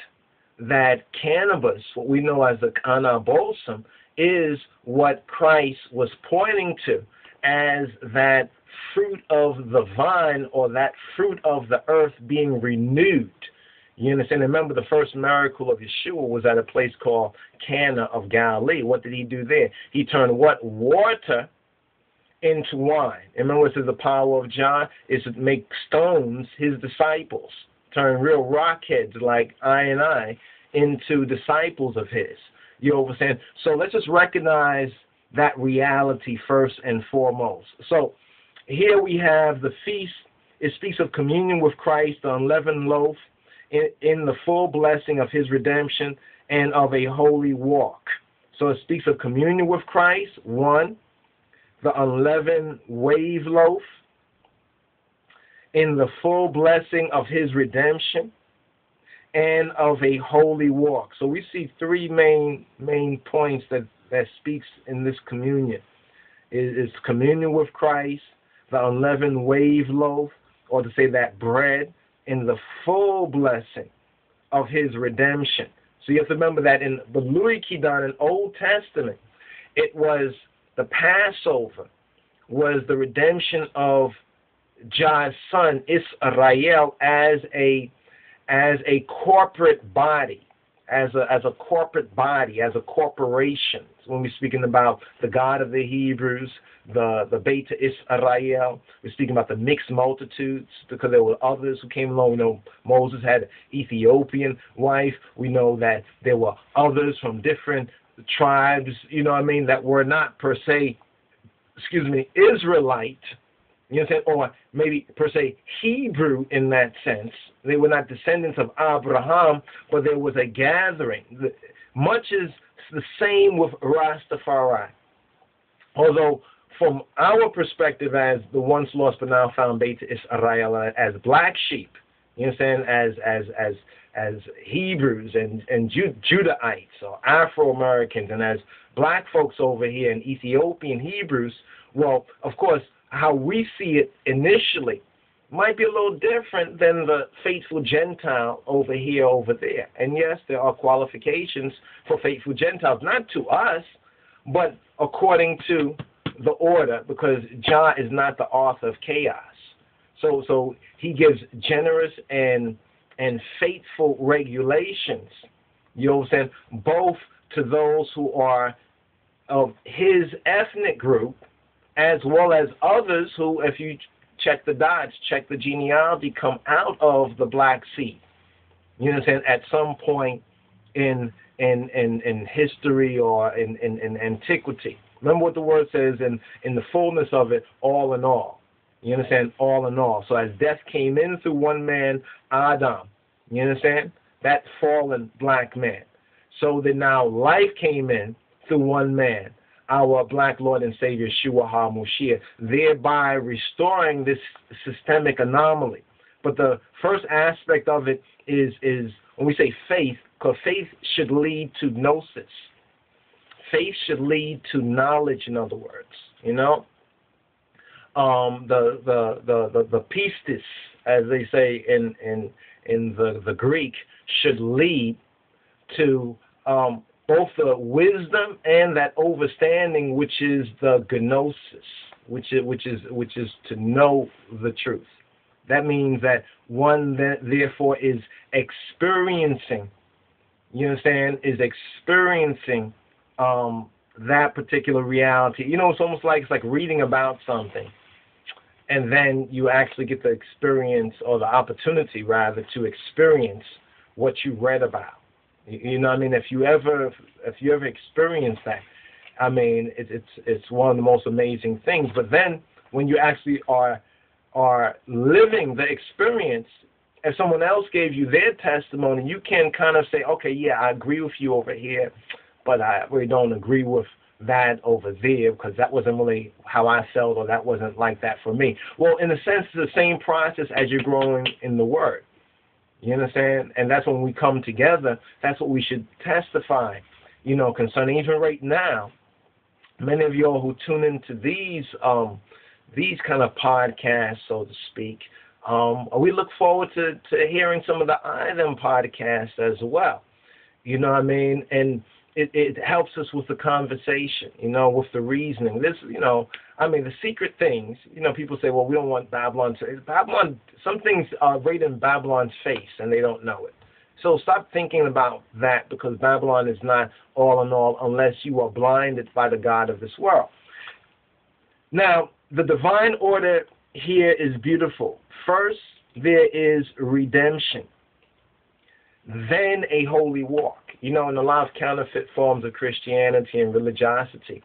that cannabis, what we know as the cannabolsum, is what Christ was pointing to as that fruit of the vine or that fruit of the earth being renewed. You understand? Remember, the first miracle of Yeshua was at a place called Cana of Galilee. What did he do there? He turned what? Water into wine. And Remember, what says the power of Jah is to make stones his disciples turn real rockheads like I and I into disciples of his. You saying? So let's just recognize that reality first and foremost. So here we have the feast. It speaks of communion with Christ, the unleavened loaf, in, in the full blessing of his redemption and of a holy walk. So it speaks of communion with Christ, one, the unleavened wave loaf, in the full blessing of his redemption and of a holy walk. So we see three main main points that, that speaks in this communion. It is communion with Christ, the unleavened wave loaf, or to say that bread, in the full blessing of his redemption. So you have to remember that in the Kidan in Old Testament, it was the Passover was the redemption of Jah's son Israel as a as a corporate body, as a as a corporate body, as a corporation. When we're speaking about the God of the Hebrews, the the Beta Israel, we're speaking about the mixed multitudes because there were others who came along. We know Moses had an Ethiopian wife. We know that there were others from different tribes. You know what I mean? That were not per se, excuse me, Israelite You know Or maybe per se Hebrew in that sense. They were not descendants of Abraham, but there was a gathering. Much is the same with Rastafari. Although from our perspective as the once lost but now found Beta Israel as black sheep, you understand, as as as as Hebrews and and Judahites or Afro Americans and as black folks over here in Ethiopian Hebrews, well, of course, how we see it initially might be a little different than the faithful Gentile over here, over there. And yes, there are qualifications for faithful Gentiles, not to us, but according to the order, because Jah is not the author of chaos. So, so he gives generous and and faithful regulations. You know I'm saying? Both to those who are of his ethnic group, as well as others who, if you check the dots, check the genealogy, come out of the Black Sea. You saying? At some point in in in, in history or in, in, in antiquity. Remember what the word says in, in the fullness of it, all in all. You understand? All in all. So as death came in through one man, Adam, you understand? That fallen black man. So that now life came in through one man, our black Lord and Savior, Yeshua HaMashiach, thereby restoring this systemic anomaly. But the first aspect of it is, is when we say faith, because faith should lead to gnosis. Faith should lead to knowledge, in other words. You know? Um, the, the, the, the, the pistis, as they say in, in, in the, the Greek, should lead to um, both the wisdom and that understanding, which is the gnosis, which is, which is, which is to know the truth. That means that one that therefore is experiencing, you understand, is experiencing um, that particular reality. You know, it's almost like it's like reading about something, and then you actually get the experience or the opportunity, rather, to experience what you read about. You know, I mean, if you ever if you ever experience that, I mean, it, it's it's one of the most amazing things. But then when you actually are are living the experience, if someone else gave you their testimony, you can kind of say, okay, yeah, I agree with you over here, but I really don't agree with that over there because that wasn't really how I felt or that wasn't like that for me. Well, in a sense, it's the same process as you're growing in the Word. You understand? And that's when we come together, that's what we should testify, you know, concerning even right now. Many of y'all who tune into these um, these kind of podcasts, so to speak, um, we look forward to, to hearing some of the item podcasts as well. You know what I mean? And it, it helps us with the conversation, you know, with the reasoning. This, you know, I mean, the secret things, you know, people say, well, we don't want Babylon to. Babylon, some things are right in Babylon's face and they don't know it. So stop thinking about that because Babylon is not all in all unless you are blinded by the God of this world. Now, the divine order here is beautiful. First, there is redemption, then a holy walk. You know, in a lot of counterfeit forms of Christianity and religiosity,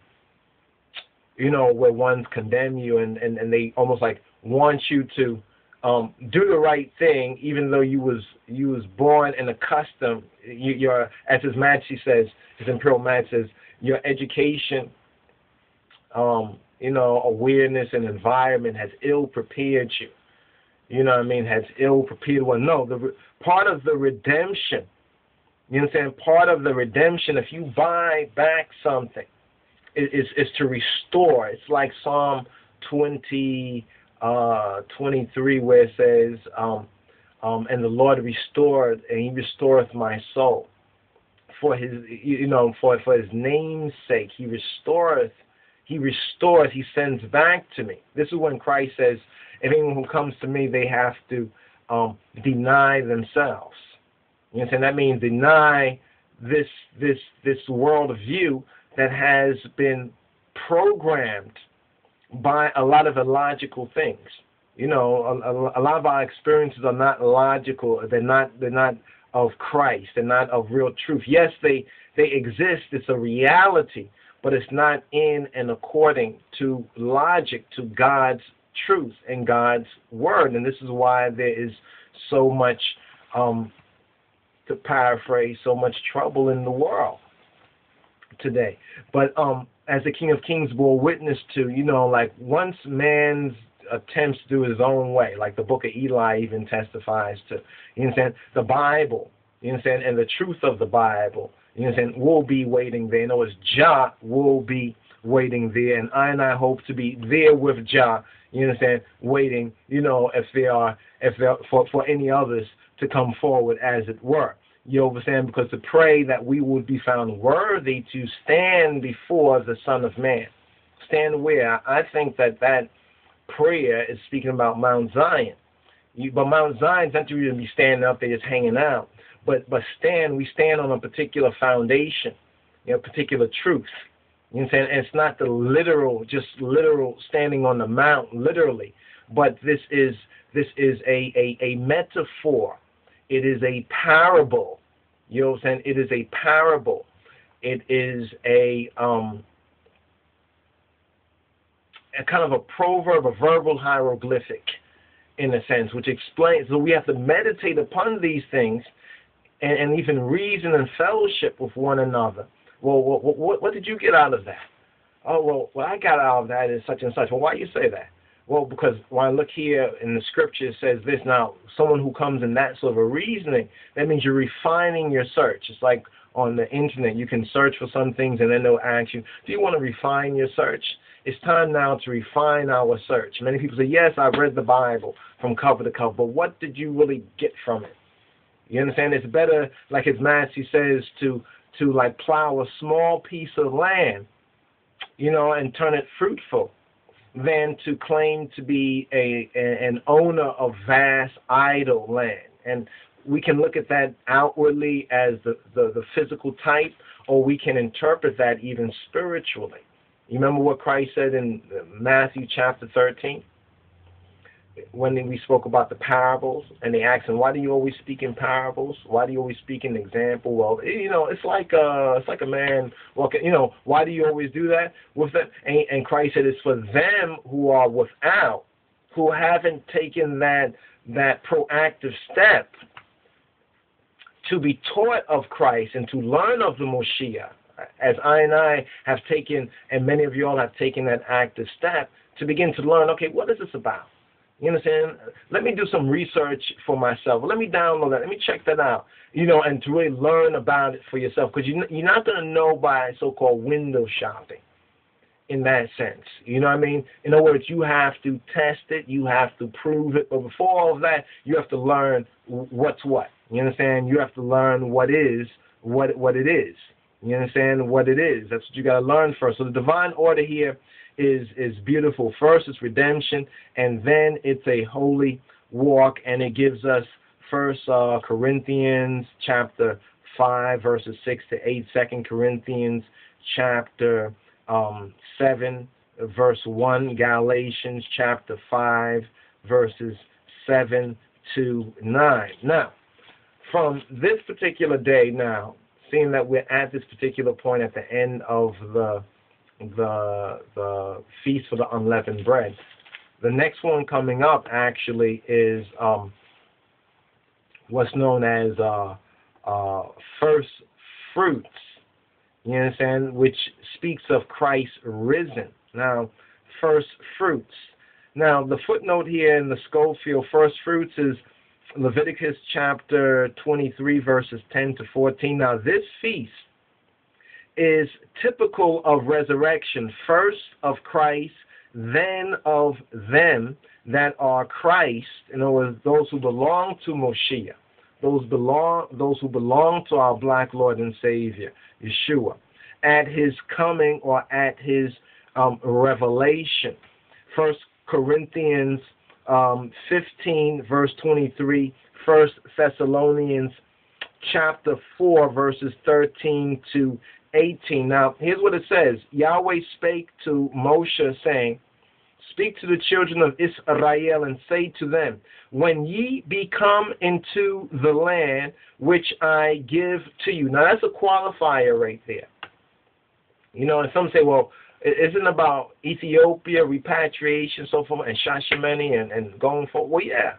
you know, where ones condemn you and, and, and they almost like want you to um, do the right thing, even though you was you was born and accustomed. You, your as His Majesty says, His Imperial Majesty says, your education, um, you know, awareness and environment has ill prepared you. You know what I mean? Has ill prepared one. No, the part of the redemption. You know what I'm saying? Part of the redemption, if you buy back something, is is to restore. It's like Psalm 20, uh, 23, where it says, um, um, "And the Lord restored, and He restoreth my soul." For His, you know, for for His name's sake, He restoreth he restores, he sends back to me. This is when Christ says, anyone who comes to me, they have to um, deny themselves. You know, that means deny this this this world view that has been programmed by a lot of illogical things. You know, a, a, a lot of our experiences are not logical. They're not they're not of Christ. They're not of real truth. Yes, they they exist. It's a reality, but it's not in and according to logic, to God's truth in God's word, and this is why there is so much, um, to paraphrase, so much trouble in the world today. But um, as the King of Kings bore witness to, you know, like once man's attempts to do his own way, like the book of Eli even testifies to, you understand, the Bible, you understand, and the truth of the Bible, you understand, will be waiting there. In other words, Jah will be waiting there, and I and I hope to be there with Jah, you understand, waiting, you know, if there are, if there, for, for any others to come forward, as it were. You understand? Because to pray that we would be found worthy to stand before the Son of Man. Stand where? I think that that prayer is speaking about Mount Zion. You, but Mount Zion's not really be standing up there just hanging out. But but stand, we stand on a particular foundation, you know, particular truth. You know what I'm saying? And it's not the literal, just literal standing on the mount, literally. But this is this is a, a, a metaphor. It is a parable. You know what I'm saying? It is a parable. It is a um, a kind of a proverb, a verbal hieroglyphic, in a sense, which explains. So we have to meditate upon these things, and, and even reason and fellowship with one another. Well, what, what, what did you get out of that? Oh, well, what I got out of that is such and such. Well, why do you say that? Well, because when I look here in the scripture, it says this. Now, someone who comes in that sort of a reasoning, that means you're refining your search. It's like on the internet, you can search for some things and then they'll ask you, do you want to refine your search? It's time now to refine our search. Many people say, yes, I've read the Bible from cover to cover, but what did you really get from it? You understand? It's better, like as Matthew says, to to like plow a small piece of land, you know, and turn it fruitful, than to claim to be a, a an owner of vast idle land. And we can look at that outwardly as the, the, the physical type, or we can interpret that even spiritually. You remember what Christ said in Matthew chapter 13? When we spoke about the parables, and they asked him, "Why do you always speak in parables? Why do you always speak in example?" Well, you know, it's like uh, it's like a man Well, You know, why do you always do that with them? And, and Christ said, "It's for them who are without, who haven't taken that that proactive step to be taught of Christ and to learn of the Moshiach." as I and I have taken, and many of you all have taken that active step to begin to learn, okay, what is this about? You understand? Let me do some research for myself. Let me download that. Let me check that out. You know, and to really learn about it for yourself, because you, you're not going to know by so-called window shopping. In that sense, you know what I mean. In other words, you have to test it, you have to prove it, but before all of that, you have to learn what's what. You understand? You have to learn what is what what it is. You understand what it is? That's what you got to learn first. So the divine order here is is beautiful. First, it's redemption, and then it's a holy walk, and it gives us First uh, Corinthians chapter five, verses six to eight. Second Corinthians chapter um, seven, verse one. Galatians chapter five, verses seven to nine. Now, from this particular day, now seeing that we're at this particular point at the end of the the the feast for the unleavened bread, the next one coming up actually is um, what's known as uh, uh, first fruits. You understand? Which speaks of Christ risen. Now, first fruits. Now, the footnote here in the Scofield, first fruits is Leviticus chapter 23, verses 10 to 14. Now, this feast is typical of resurrection, first of Christ, then of them that are Christ, in other words, those who belong to Moshiach, those belong those who belong to our black Lord and Savior, Yeshua, at his coming or at his um, revelation. First Corinthians um, 15, verse 23, First Thessalonians chapter 4, verses 13 to 18. Now, here's what it says Yahweh spake to Moshe, saying, Speak to the children of Israel and say to them, When ye be come into the land which I give to you. Now, that's a qualifier right there. You know, and some say, well, It isn't about Ethiopia, repatriation, so forth, and Shashamene and, and going forward. Well, yeah.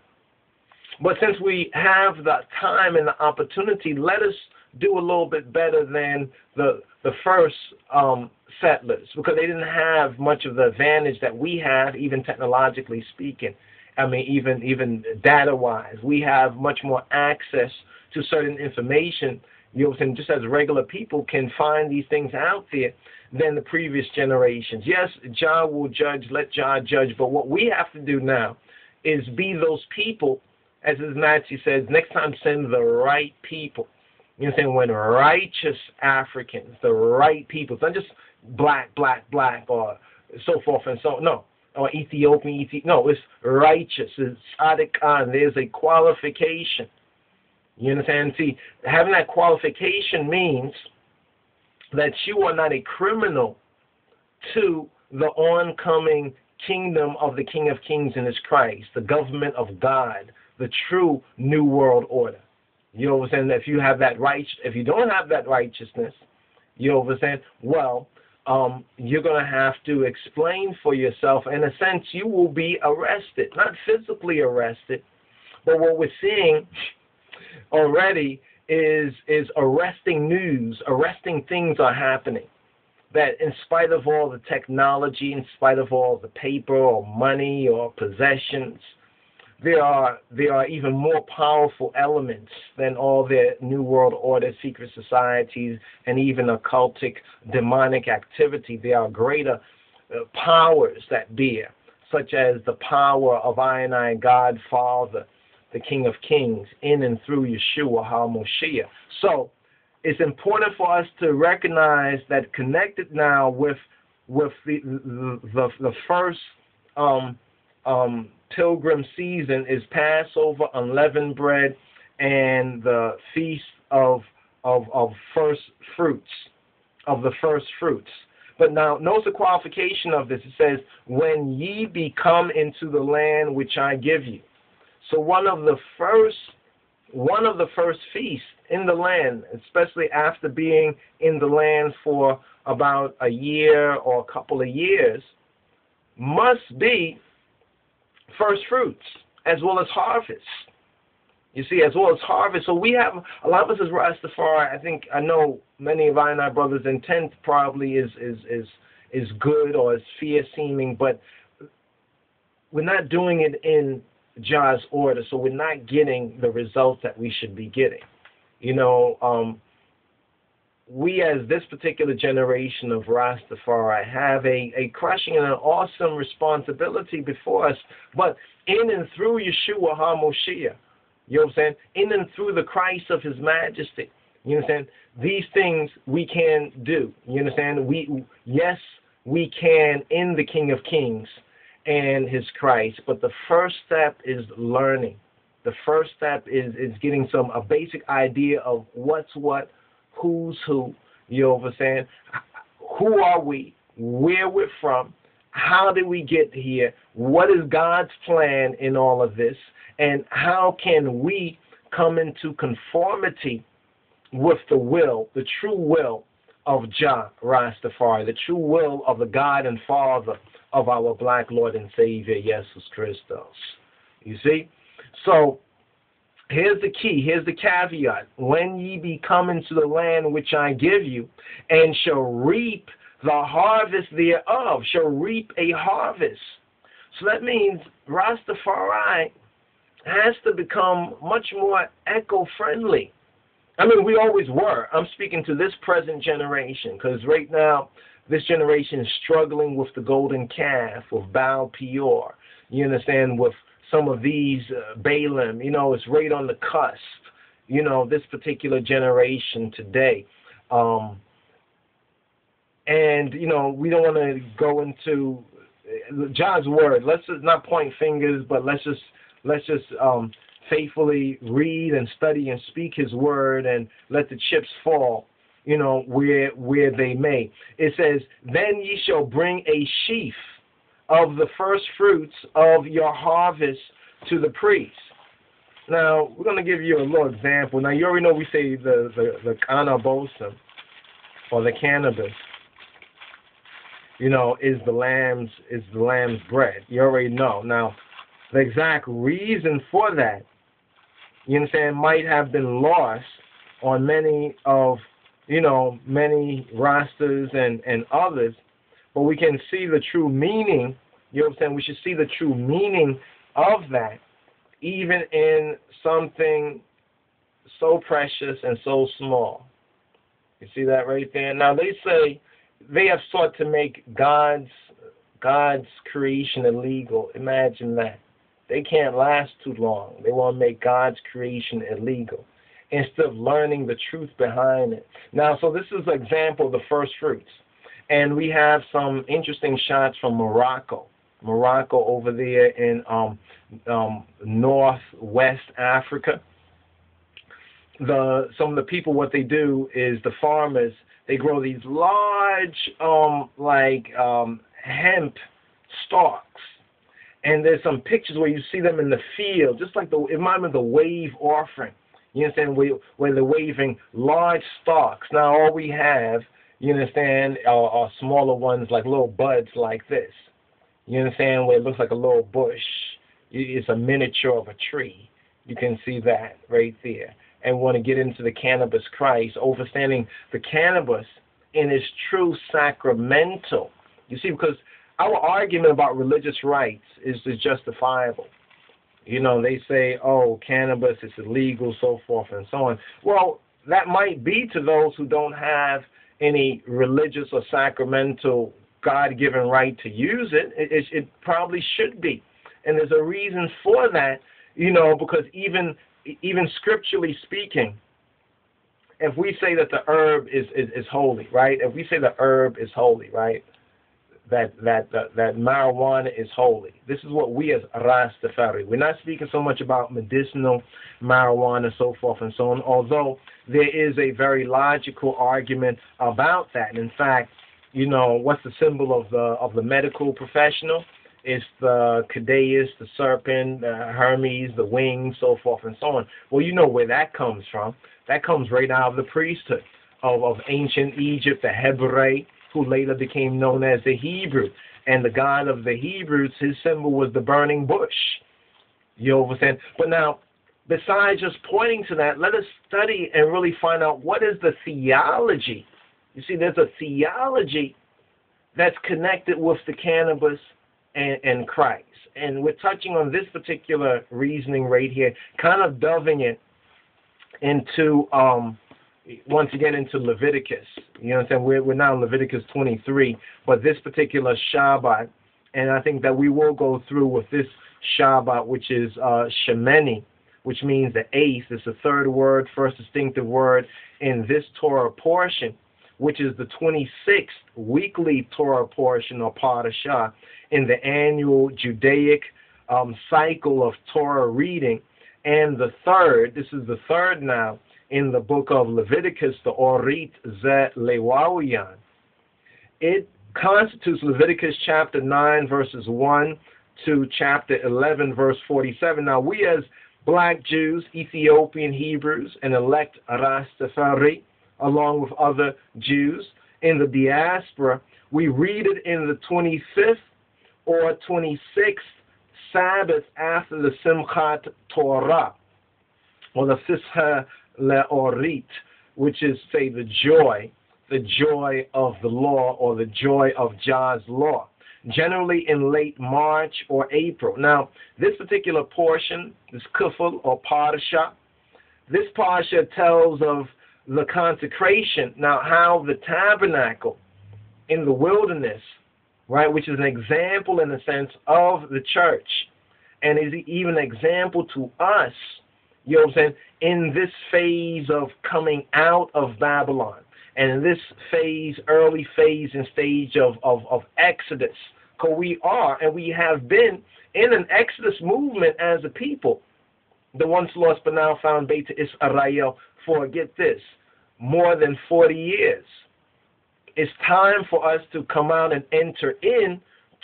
But since we have the time and the opportunity, let us do a little bit better than the the first um, settlers because they didn't have much of the advantage that we have, even technologically speaking. I mean, even even data wise, we have much more access to certain information. You know, just as regular people can find these things out there than the previous generations. Yes, Jah will judge, let Jah judge, but what we have to do now is be those people, as His Majesty says, next time send the right people. You know what I'm saying? When righteous Africans, the right people, not just black, black, black, or so forth and so on. No. Or Ethiopian, Ethiopian. No, it's righteous. It's Sadiq There's a qualification. You understand? See, having that qualification means that you are not a criminal to the oncoming kingdom of the King of Kings and his Christ, the government of God, the true new world order. You know what I'm saying? If you have that right, if you don't have that righteousness, you know what I'm saying? Well, um, you're going to have to explain for yourself. In a sense, you will be arrested, not physically arrested, but what we're seeing already is is arresting news, arresting things are happening. That in spite of all the technology, in spite of all the paper or money or possessions, there are there are even more powerful elements than all the New World Order secret societies and even occultic demonic activity. There are greater uh, powers that bear, such as the power of I and I God Father, the King of Kings, in and through Yeshua HaMoshiach. So it's important for us to recognize that connected now with with the the, the, the first um, um, pilgrim season is Passover, unleavened bread, and the feast of of of first fruits, of the first fruits. But now, notice the qualification of this. It says, "When ye be come into the land which I give you." So one of the first one of the first feasts in the land, especially after being in the land for about a year or a couple of years, must be first fruits as well as harvest. You see, as well as harvest. So we have a lot of us as Rastafari. I think I know many of I and our brothers' intent probably is is is is good or is fear seeming, but we're not doing it in Jah's order, so we're not getting the results that we should be getting. You know, um, we as this particular generation of Rastafari have a, a crushing and an awesome responsibility before us, but in and through Yeshua HaMoshiach, you know what I'm saying? In and through the Christ of His Majesty, you understand? These things we can do. You understand? We yes, we can in the King of Kings and His Christ, but the first step is learning. The first step is is getting some a basic idea of what's what who's who. You know what I'm saying? Who are we? Where we're from? How did we get here? What is God's plan in all of this? And how can we come into conformity with the will, the true will of Jah Rastafari, the true will of the God and Father of our black Lord and Savior, Jesus Christos. You see? So Here's the key, here's the caveat. When ye be come into the land which I give you, and shall reap the harvest thereof, shall reap a harvest. So that means Rastafari has to become much more eco friendly. I mean, we always were. I'm speaking to this present generation because right now, this generation is struggling with the golden calf, with Baal Peor. You understand? With some of these uh, Balaam, you know, it's right on the cusp, you know, this particular generation today. Um, and, you know, we don't want to go into Jah's word. Let's just not point fingers, but let's just, let's just, um, faithfully read and study and speak his word and let the chips fall you know where where they may it says then ye shall bring a sheaf of the first fruits of your harvest to the priest. Now, we're going to give you a little example. Now, you already know we say the, the, the cannabis or the cannabis. you know, is the lamb's is the lamb's bread. You already know. Now, the exact reason for that, you understand, might have been lost on many of, you know, many Rastas and, and others, but we can see the true meaning, you know what I'm saying? We should see the true meaning of that, even in something so precious and so small. You see that right there? Now they say they have sought to make God's God's creation illegal. Imagine that. They can't last too long. They want to make God's creation illegal instead of learning the truth behind it. Now, so this is an example of the first fruits. And we have some interesting shots from Morocco. Morocco over there in um, um, northwest Africa. The some of the people what they do is the farmers they grow these large um, like um, hemp stalks and there's some pictures where you see them in the field, just like the it reminds me the wave offering. You understand where they're waving large stalks. Now all we have, you understand, are smaller ones like little buds like this. You understand where it looks like a little bush. It's a miniature of a tree. You can see that right there. And want to get into the cannabis Christ, understanding the cannabis in its true sacramental. You see, because our argument about religious rights is, is justifiable. You know, they say, oh, cannabis is illegal, so forth and so on. Well, that might be to those who don't have any religious or sacramental God given right to use it. It, it. it probably should be. And there's a reason for that, you know, because even even scripturally speaking, if we say that the herb is, is, is holy, right? If we say the herb is holy, right? That that that, marijuana is holy. This is what we as Rastafari. We're not speaking so much about medicinal marijuana, so forth and so on. Although there is a very logical argument about that. In fact, you know what's the symbol of the of the medical professional? It's the caduceus, the serpent, the Hermes, the wings, so forth and so on. Well, you know where that comes from. That comes right out of the priesthood of, of ancient Egypt, the Hebrei, who later became known as the Hebrew. And the God of the Hebrews, his symbol was the burning bush. You understand? But now, besides just pointing to that, let us study and really find out what is the theology. You see, there's a theology that's connected with the cannabis and, and Christ. And we're touching on this particular reasoning right here, kind of doving it into um, once again into Leviticus. You know what I'm saying? We're, we're now in Leviticus 23, but this particular Shabbat, and I think that we will go through with this Shabbat, which is uh, Shemini, which means the eighth. It's the third word, first distinctive word in this Torah portion, which is the 26th weekly Torah portion or Parashah in the annual Judaic um, cycle of Torah reading. And the third, this is the third now, in the book of Leviticus, the Orit Ze Lewawian. It constitutes Leviticus chapter 9, verses 1 to chapter 11, verse 47. Now, we as black Jews, Ethiopian Hebrews, and elect Rastafari, along with other Jews in the diaspora, we read it in the 25th or 26th Sabbath after the Simchat Torah, or the Fisha leorit, which is, say, the joy, the joy of the law or the joy of Jah's law, generally in late March or April. Now, this particular portion, this kufl or parsha, this parsha tells of the consecration. Now, how the tabernacle in the wilderness, right, which is an example in the sense of the church, and is even an example to us you know what I'm saying? In this phase of coming out of Babylon, and in this phase, early phase and stage of, of, of Exodus, because we are and we have been in an Exodus movement as a people. The once lost but now found Beta Israel for, get this, more than 40 years. It's time for us to come out and enter in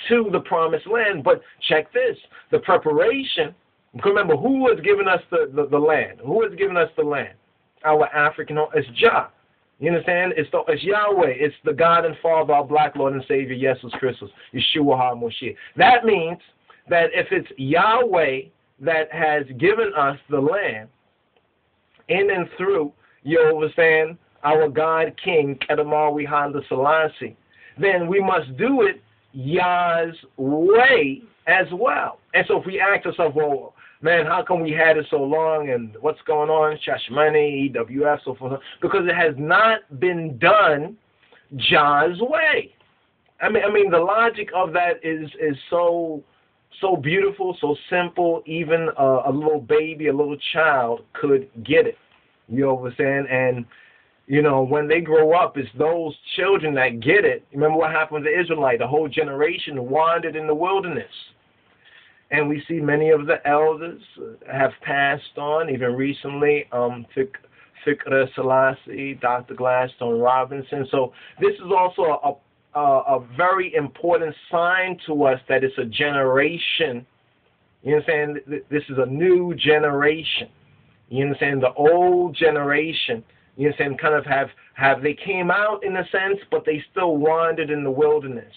to the promised land. But check this the preparation Remember, who has given us the, the, the land? Who has given us the land? Our African, home. it's Jah. You understand? It's, the, it's Yahweh. It's the God and Father, our black Lord and Savior, Jesus Christus, Yeshua HaMoshiach. That means that if it's Yahweh that has given us the land in and through, you understand, our God King, Kedamawi Haile Selassie, then we must do it Yah's way as well. And so if we ask ourselves, well, man, how come we had it so long and what's going on, Shashamane, EWF, so forth, because it has not been done Jah's way. I mean, I mean, the logic of that is is so so beautiful, so simple. Even a, a little baby, a little child could get it. You know what I'm saying? And you know, when they grow up, it's those children that get it. Remember what happened to the Israelite? The whole generation wandered in the wilderness. And we see many of the elders have passed on, even recently, um, Fikra Selassie, Dr. Gladstone Robinson. So this is also a, a, a very important sign to us that it's a generation. You understand? This is a new generation. You understand? The old generation you understand, kind of have, have they came out in a sense, but they still wandered in the wilderness.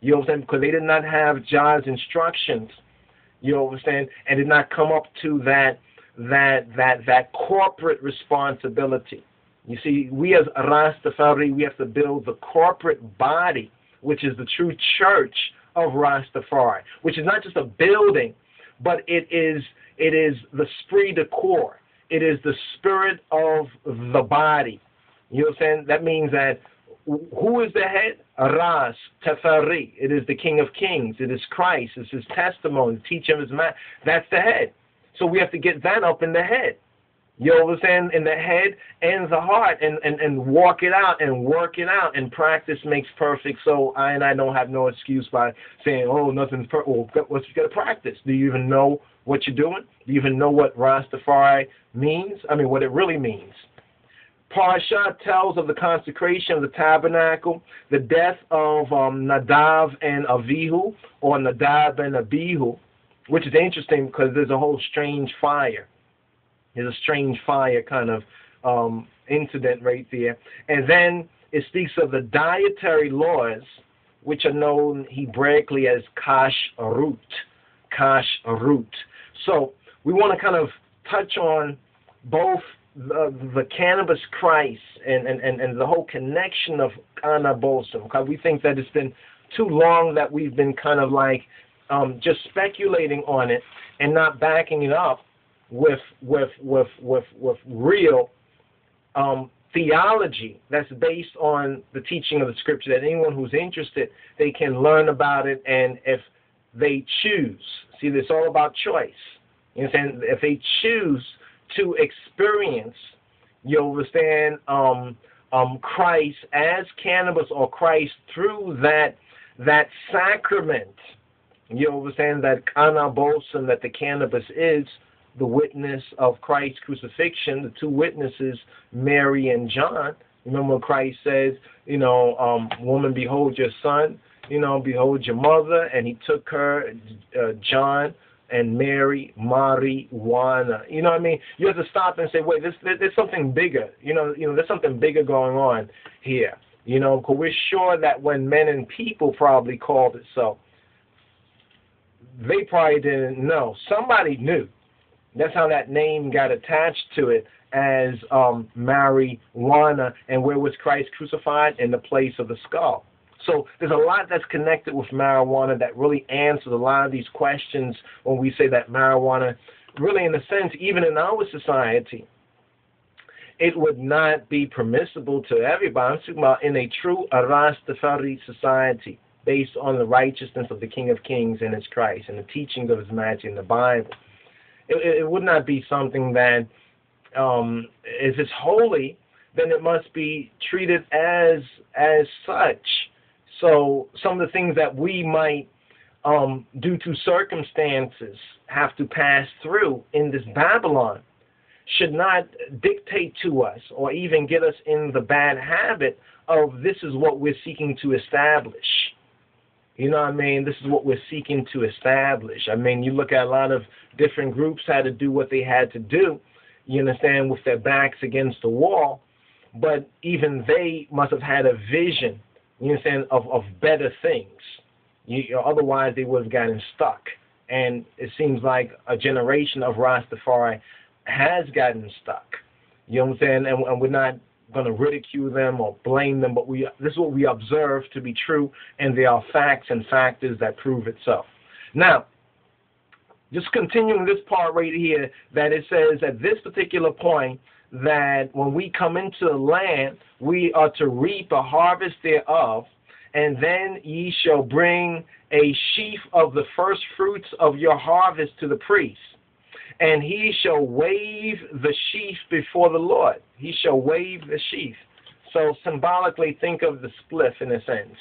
You understand? Because they did not have Jah's instructions. You understand? And did not come up to that that that that corporate responsibility. You see, we as Rastafari, we have to build the corporate body, which is the true church of Rastafari, which is not just a building, but it is it is the esprit de corps. It is the spirit of the body. You know what I'm saying? That means that who is the head? Ras, Teferi. It is the King of Kings. It is Christ. It's his testimony, teach him his man. That's the head. So we have to get that up in the head. You saying? In the head and the heart and, and, and walk it out and work it out and practice makes perfect. So I and I don't have no excuse by saying, oh, nothing's perfect. Well, what's you got to practice? Do you even know what you're doing? Do you even know what Rastafari means? I mean, what it really means. Parsha tells of the consecration of the tabernacle, the death of um, Nadav and Avihu, or Nadav and Abihu, which is interesting because there's a whole strange fire. There's a strange fire kind of um, incident right there. And then it speaks of the dietary laws, which are known Hebraically as Kash Root. Kash Root. So we want to kind of touch on both the, the cannabis Christ and, and, and, and the whole connection of Anabosim. Because we think that it's been too long that we've been kind of like um, just speculating on it and not backing it up with with with with with real um, theology that's based on the teaching of the scripture. That anyone who's interested, they can learn about it, and if they choose, see, it's all about choice. You understand? If they choose to experience, you understand, um, um, Christ as cannabis or Christ through that that sacrament. You understand that anabosim that the cannabis is the witness of Christ's crucifixion, the two witnesses, Mary and John. Remember when Christ says, you know, um, woman, behold your son, you know, behold your mother, and he took her, uh, John and Mary, marijuana. You know what I mean? You have to stop and say, wait, there's, there's something bigger. You know, you know, there's something bigger going on here. You know, because we're sure that when men and people probably called it so, they probably didn't know. Somebody knew. That's how that name got attached to it as um, marijuana. And where was Christ crucified? In the place of the skull. So there's a lot that's connected with marijuana that really answers a lot of these questions when we say that marijuana, really, in a sense, even in our society, it would not be permissible to everybody. I'm talking about in a true Arastafari society based on the righteousness of the King of Kings and His Christ and the teachings of His Majesty in the Bible it, it would not be something that um, if it's holy, then it must be treated as as such. So some of the things that we might, um, due to circumstances, have to pass through in this Babylon should not dictate to us or even get us in the bad habit of this is what we're seeking to establish. You know what I mean? This is what we're seeking to establish. I mean, you look at a lot of different groups had to do what they had to do, you understand, with their backs against the wall. but even they must have had a vision, you understand, of, of better things. You, otherwise, they would have gotten stuck. And it seems like a generation of Rastafari has gotten stuck. You know what I'm saying? And, and we're not going to ridicule them or blame them, but we this is what we observe to be true, and there are facts and factors that prove itself. Now, just continuing this part right here, that it says at this particular point that when we come into the land, we are to reap a harvest thereof, and then ye shall bring a sheaf of the first fruits of your harvest to the priest and he shall wave the sheaf before the Lord. He shall wave the sheaf. So symbolically, think of the spliff in a sense,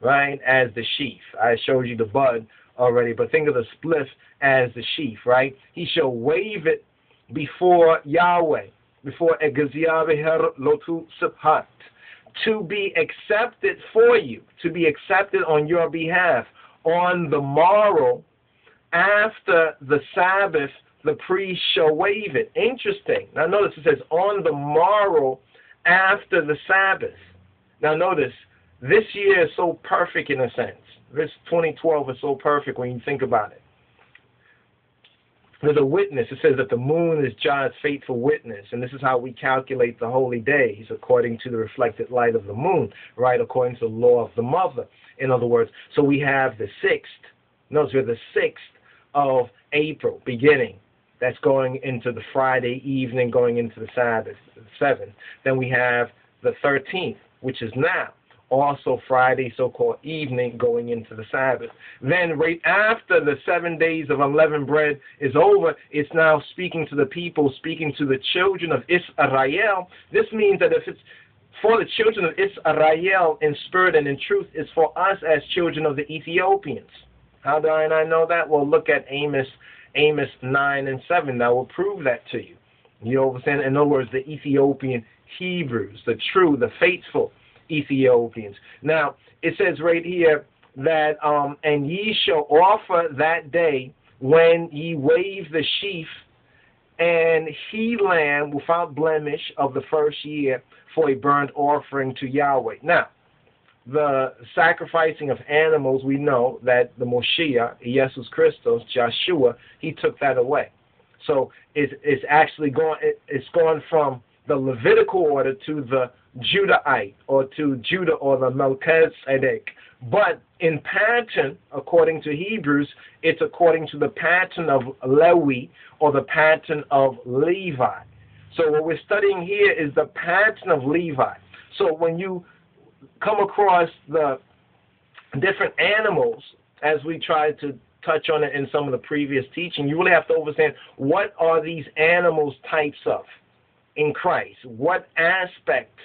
right, as the sheaf. I showed you the bud already, but think of the spliff as the sheaf, right? He shall wave it before Yahweh, before Egaziabeher Lotu Subhat, to be accepted for you, to be accepted on your behalf on the morrow after the Sabbath the priest shall wave it. Interesting. Now notice it says on the morrow after the Sabbath. Now notice this year is so perfect in a sense. This 2012 is so perfect when you think about it. There's a witness. It says that the moon is God's faithful witness, and this is how we calculate the holy days according to the reflected light of the moon, right? According to the law of the mother. In other words, so we have the sixth. Notice we're the sixth of April beginning that's going into the Friday evening, going into the Sabbath, the seventh. Then we have the 13th, which is now, also Friday, so-called evening, going into the Sabbath. Then right after the seven days of unleavened bread is over, it's now speaking to the people, speaking to the children of Israel. This means that if it's for the children of Israel in spirit and in truth, it's for us as children of the Ethiopians. How do I and I know that? Well, look at Amos Amos 9 and 7 that will prove that to you. You understand? In other words, the Ethiopian Hebrews, the true, the faithful Ethiopians. Now, it says right here that, um, and ye shall offer that day when ye wave the sheaf and he lamb without blemish of the first year for a burnt offering to Yahweh. Now, the sacrificing of animals, we know that the Moshiach, Jesus Christos, Joshua, he took that away. So it's, it's actually going, it's gone from the Levitical order to the Judahite or to Judah or the Melchizedek. But in pattern, according to Hebrews, it's according to the pattern of Lewi or the pattern of Levi. So what we're studying here is the pattern of Levi. So when you come across the different animals as we try to touch on it in some of the previous teaching, you really have to understand what are these animals types of in Christ? What aspect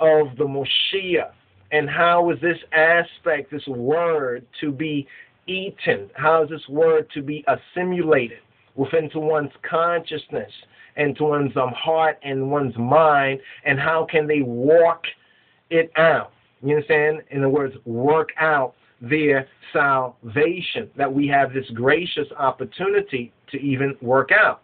of the Moshiach and how is this aspect, this word to be eaten? How is this word to be assimilated within to one's consciousness and to one's um, heart and one's mind? And how can they walk it out? You understand? In other words, work out their salvation, that we have this gracious opportunity to even work out.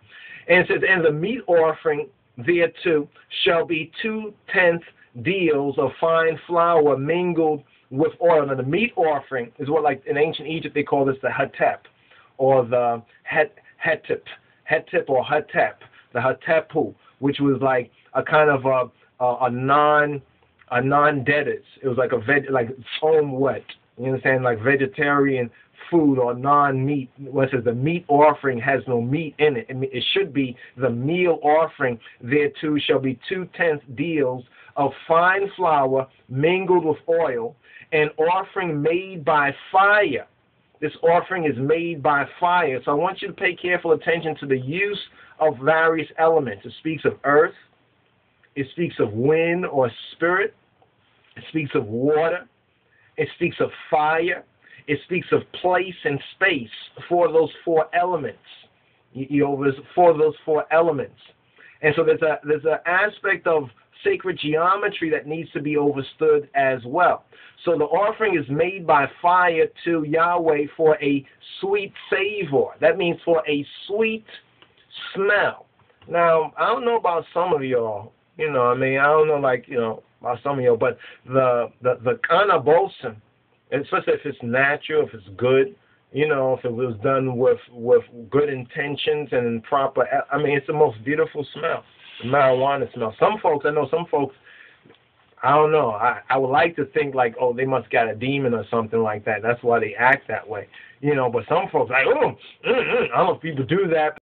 And it says, and the meat offering thereto shall be two tenth deals of fine flour mingled with oil. Now, the meat offering is what, like in ancient Egypt, they call this the hatep or the het, hetip, hetep or hatep, the hatepu, which was like a kind of a, a, a non a non-debtors. It was like a veg, like home wet. You understand? Like vegetarian food or non-meat. When it says the meat offering has no meat in it, it should be the meal offering. There too shall be two tenth deals of fine flour mingled with oil, an offering made by fire. This offering is made by fire. So I want you to pay careful attention to the use of various elements. It speaks of earth, it speaks of wind or spirit. It speaks of water. It speaks of fire. It speaks of place and space for those four elements. You know, for those four elements. And so there's a there's an aspect of sacred geometry that needs to be understood as well. So the offering is made by fire to Yahweh for a sweet savor. That means for a sweet smell. Now, I don't know about some of y'all, You know, I mean, I don't know, like you know, about some of y'all, but the the the cannabis, especially if it's natural, if it's good, you know, if it was done with with good intentions and proper. I mean, it's the most beautiful smell, marijuana smell. Some folks, I know some folks I don't know. I I would like to think like, oh, they must got a demon or something like that. That's why they act that way, you know. But some folks like, oh, mm, mm. I don't know if people do that.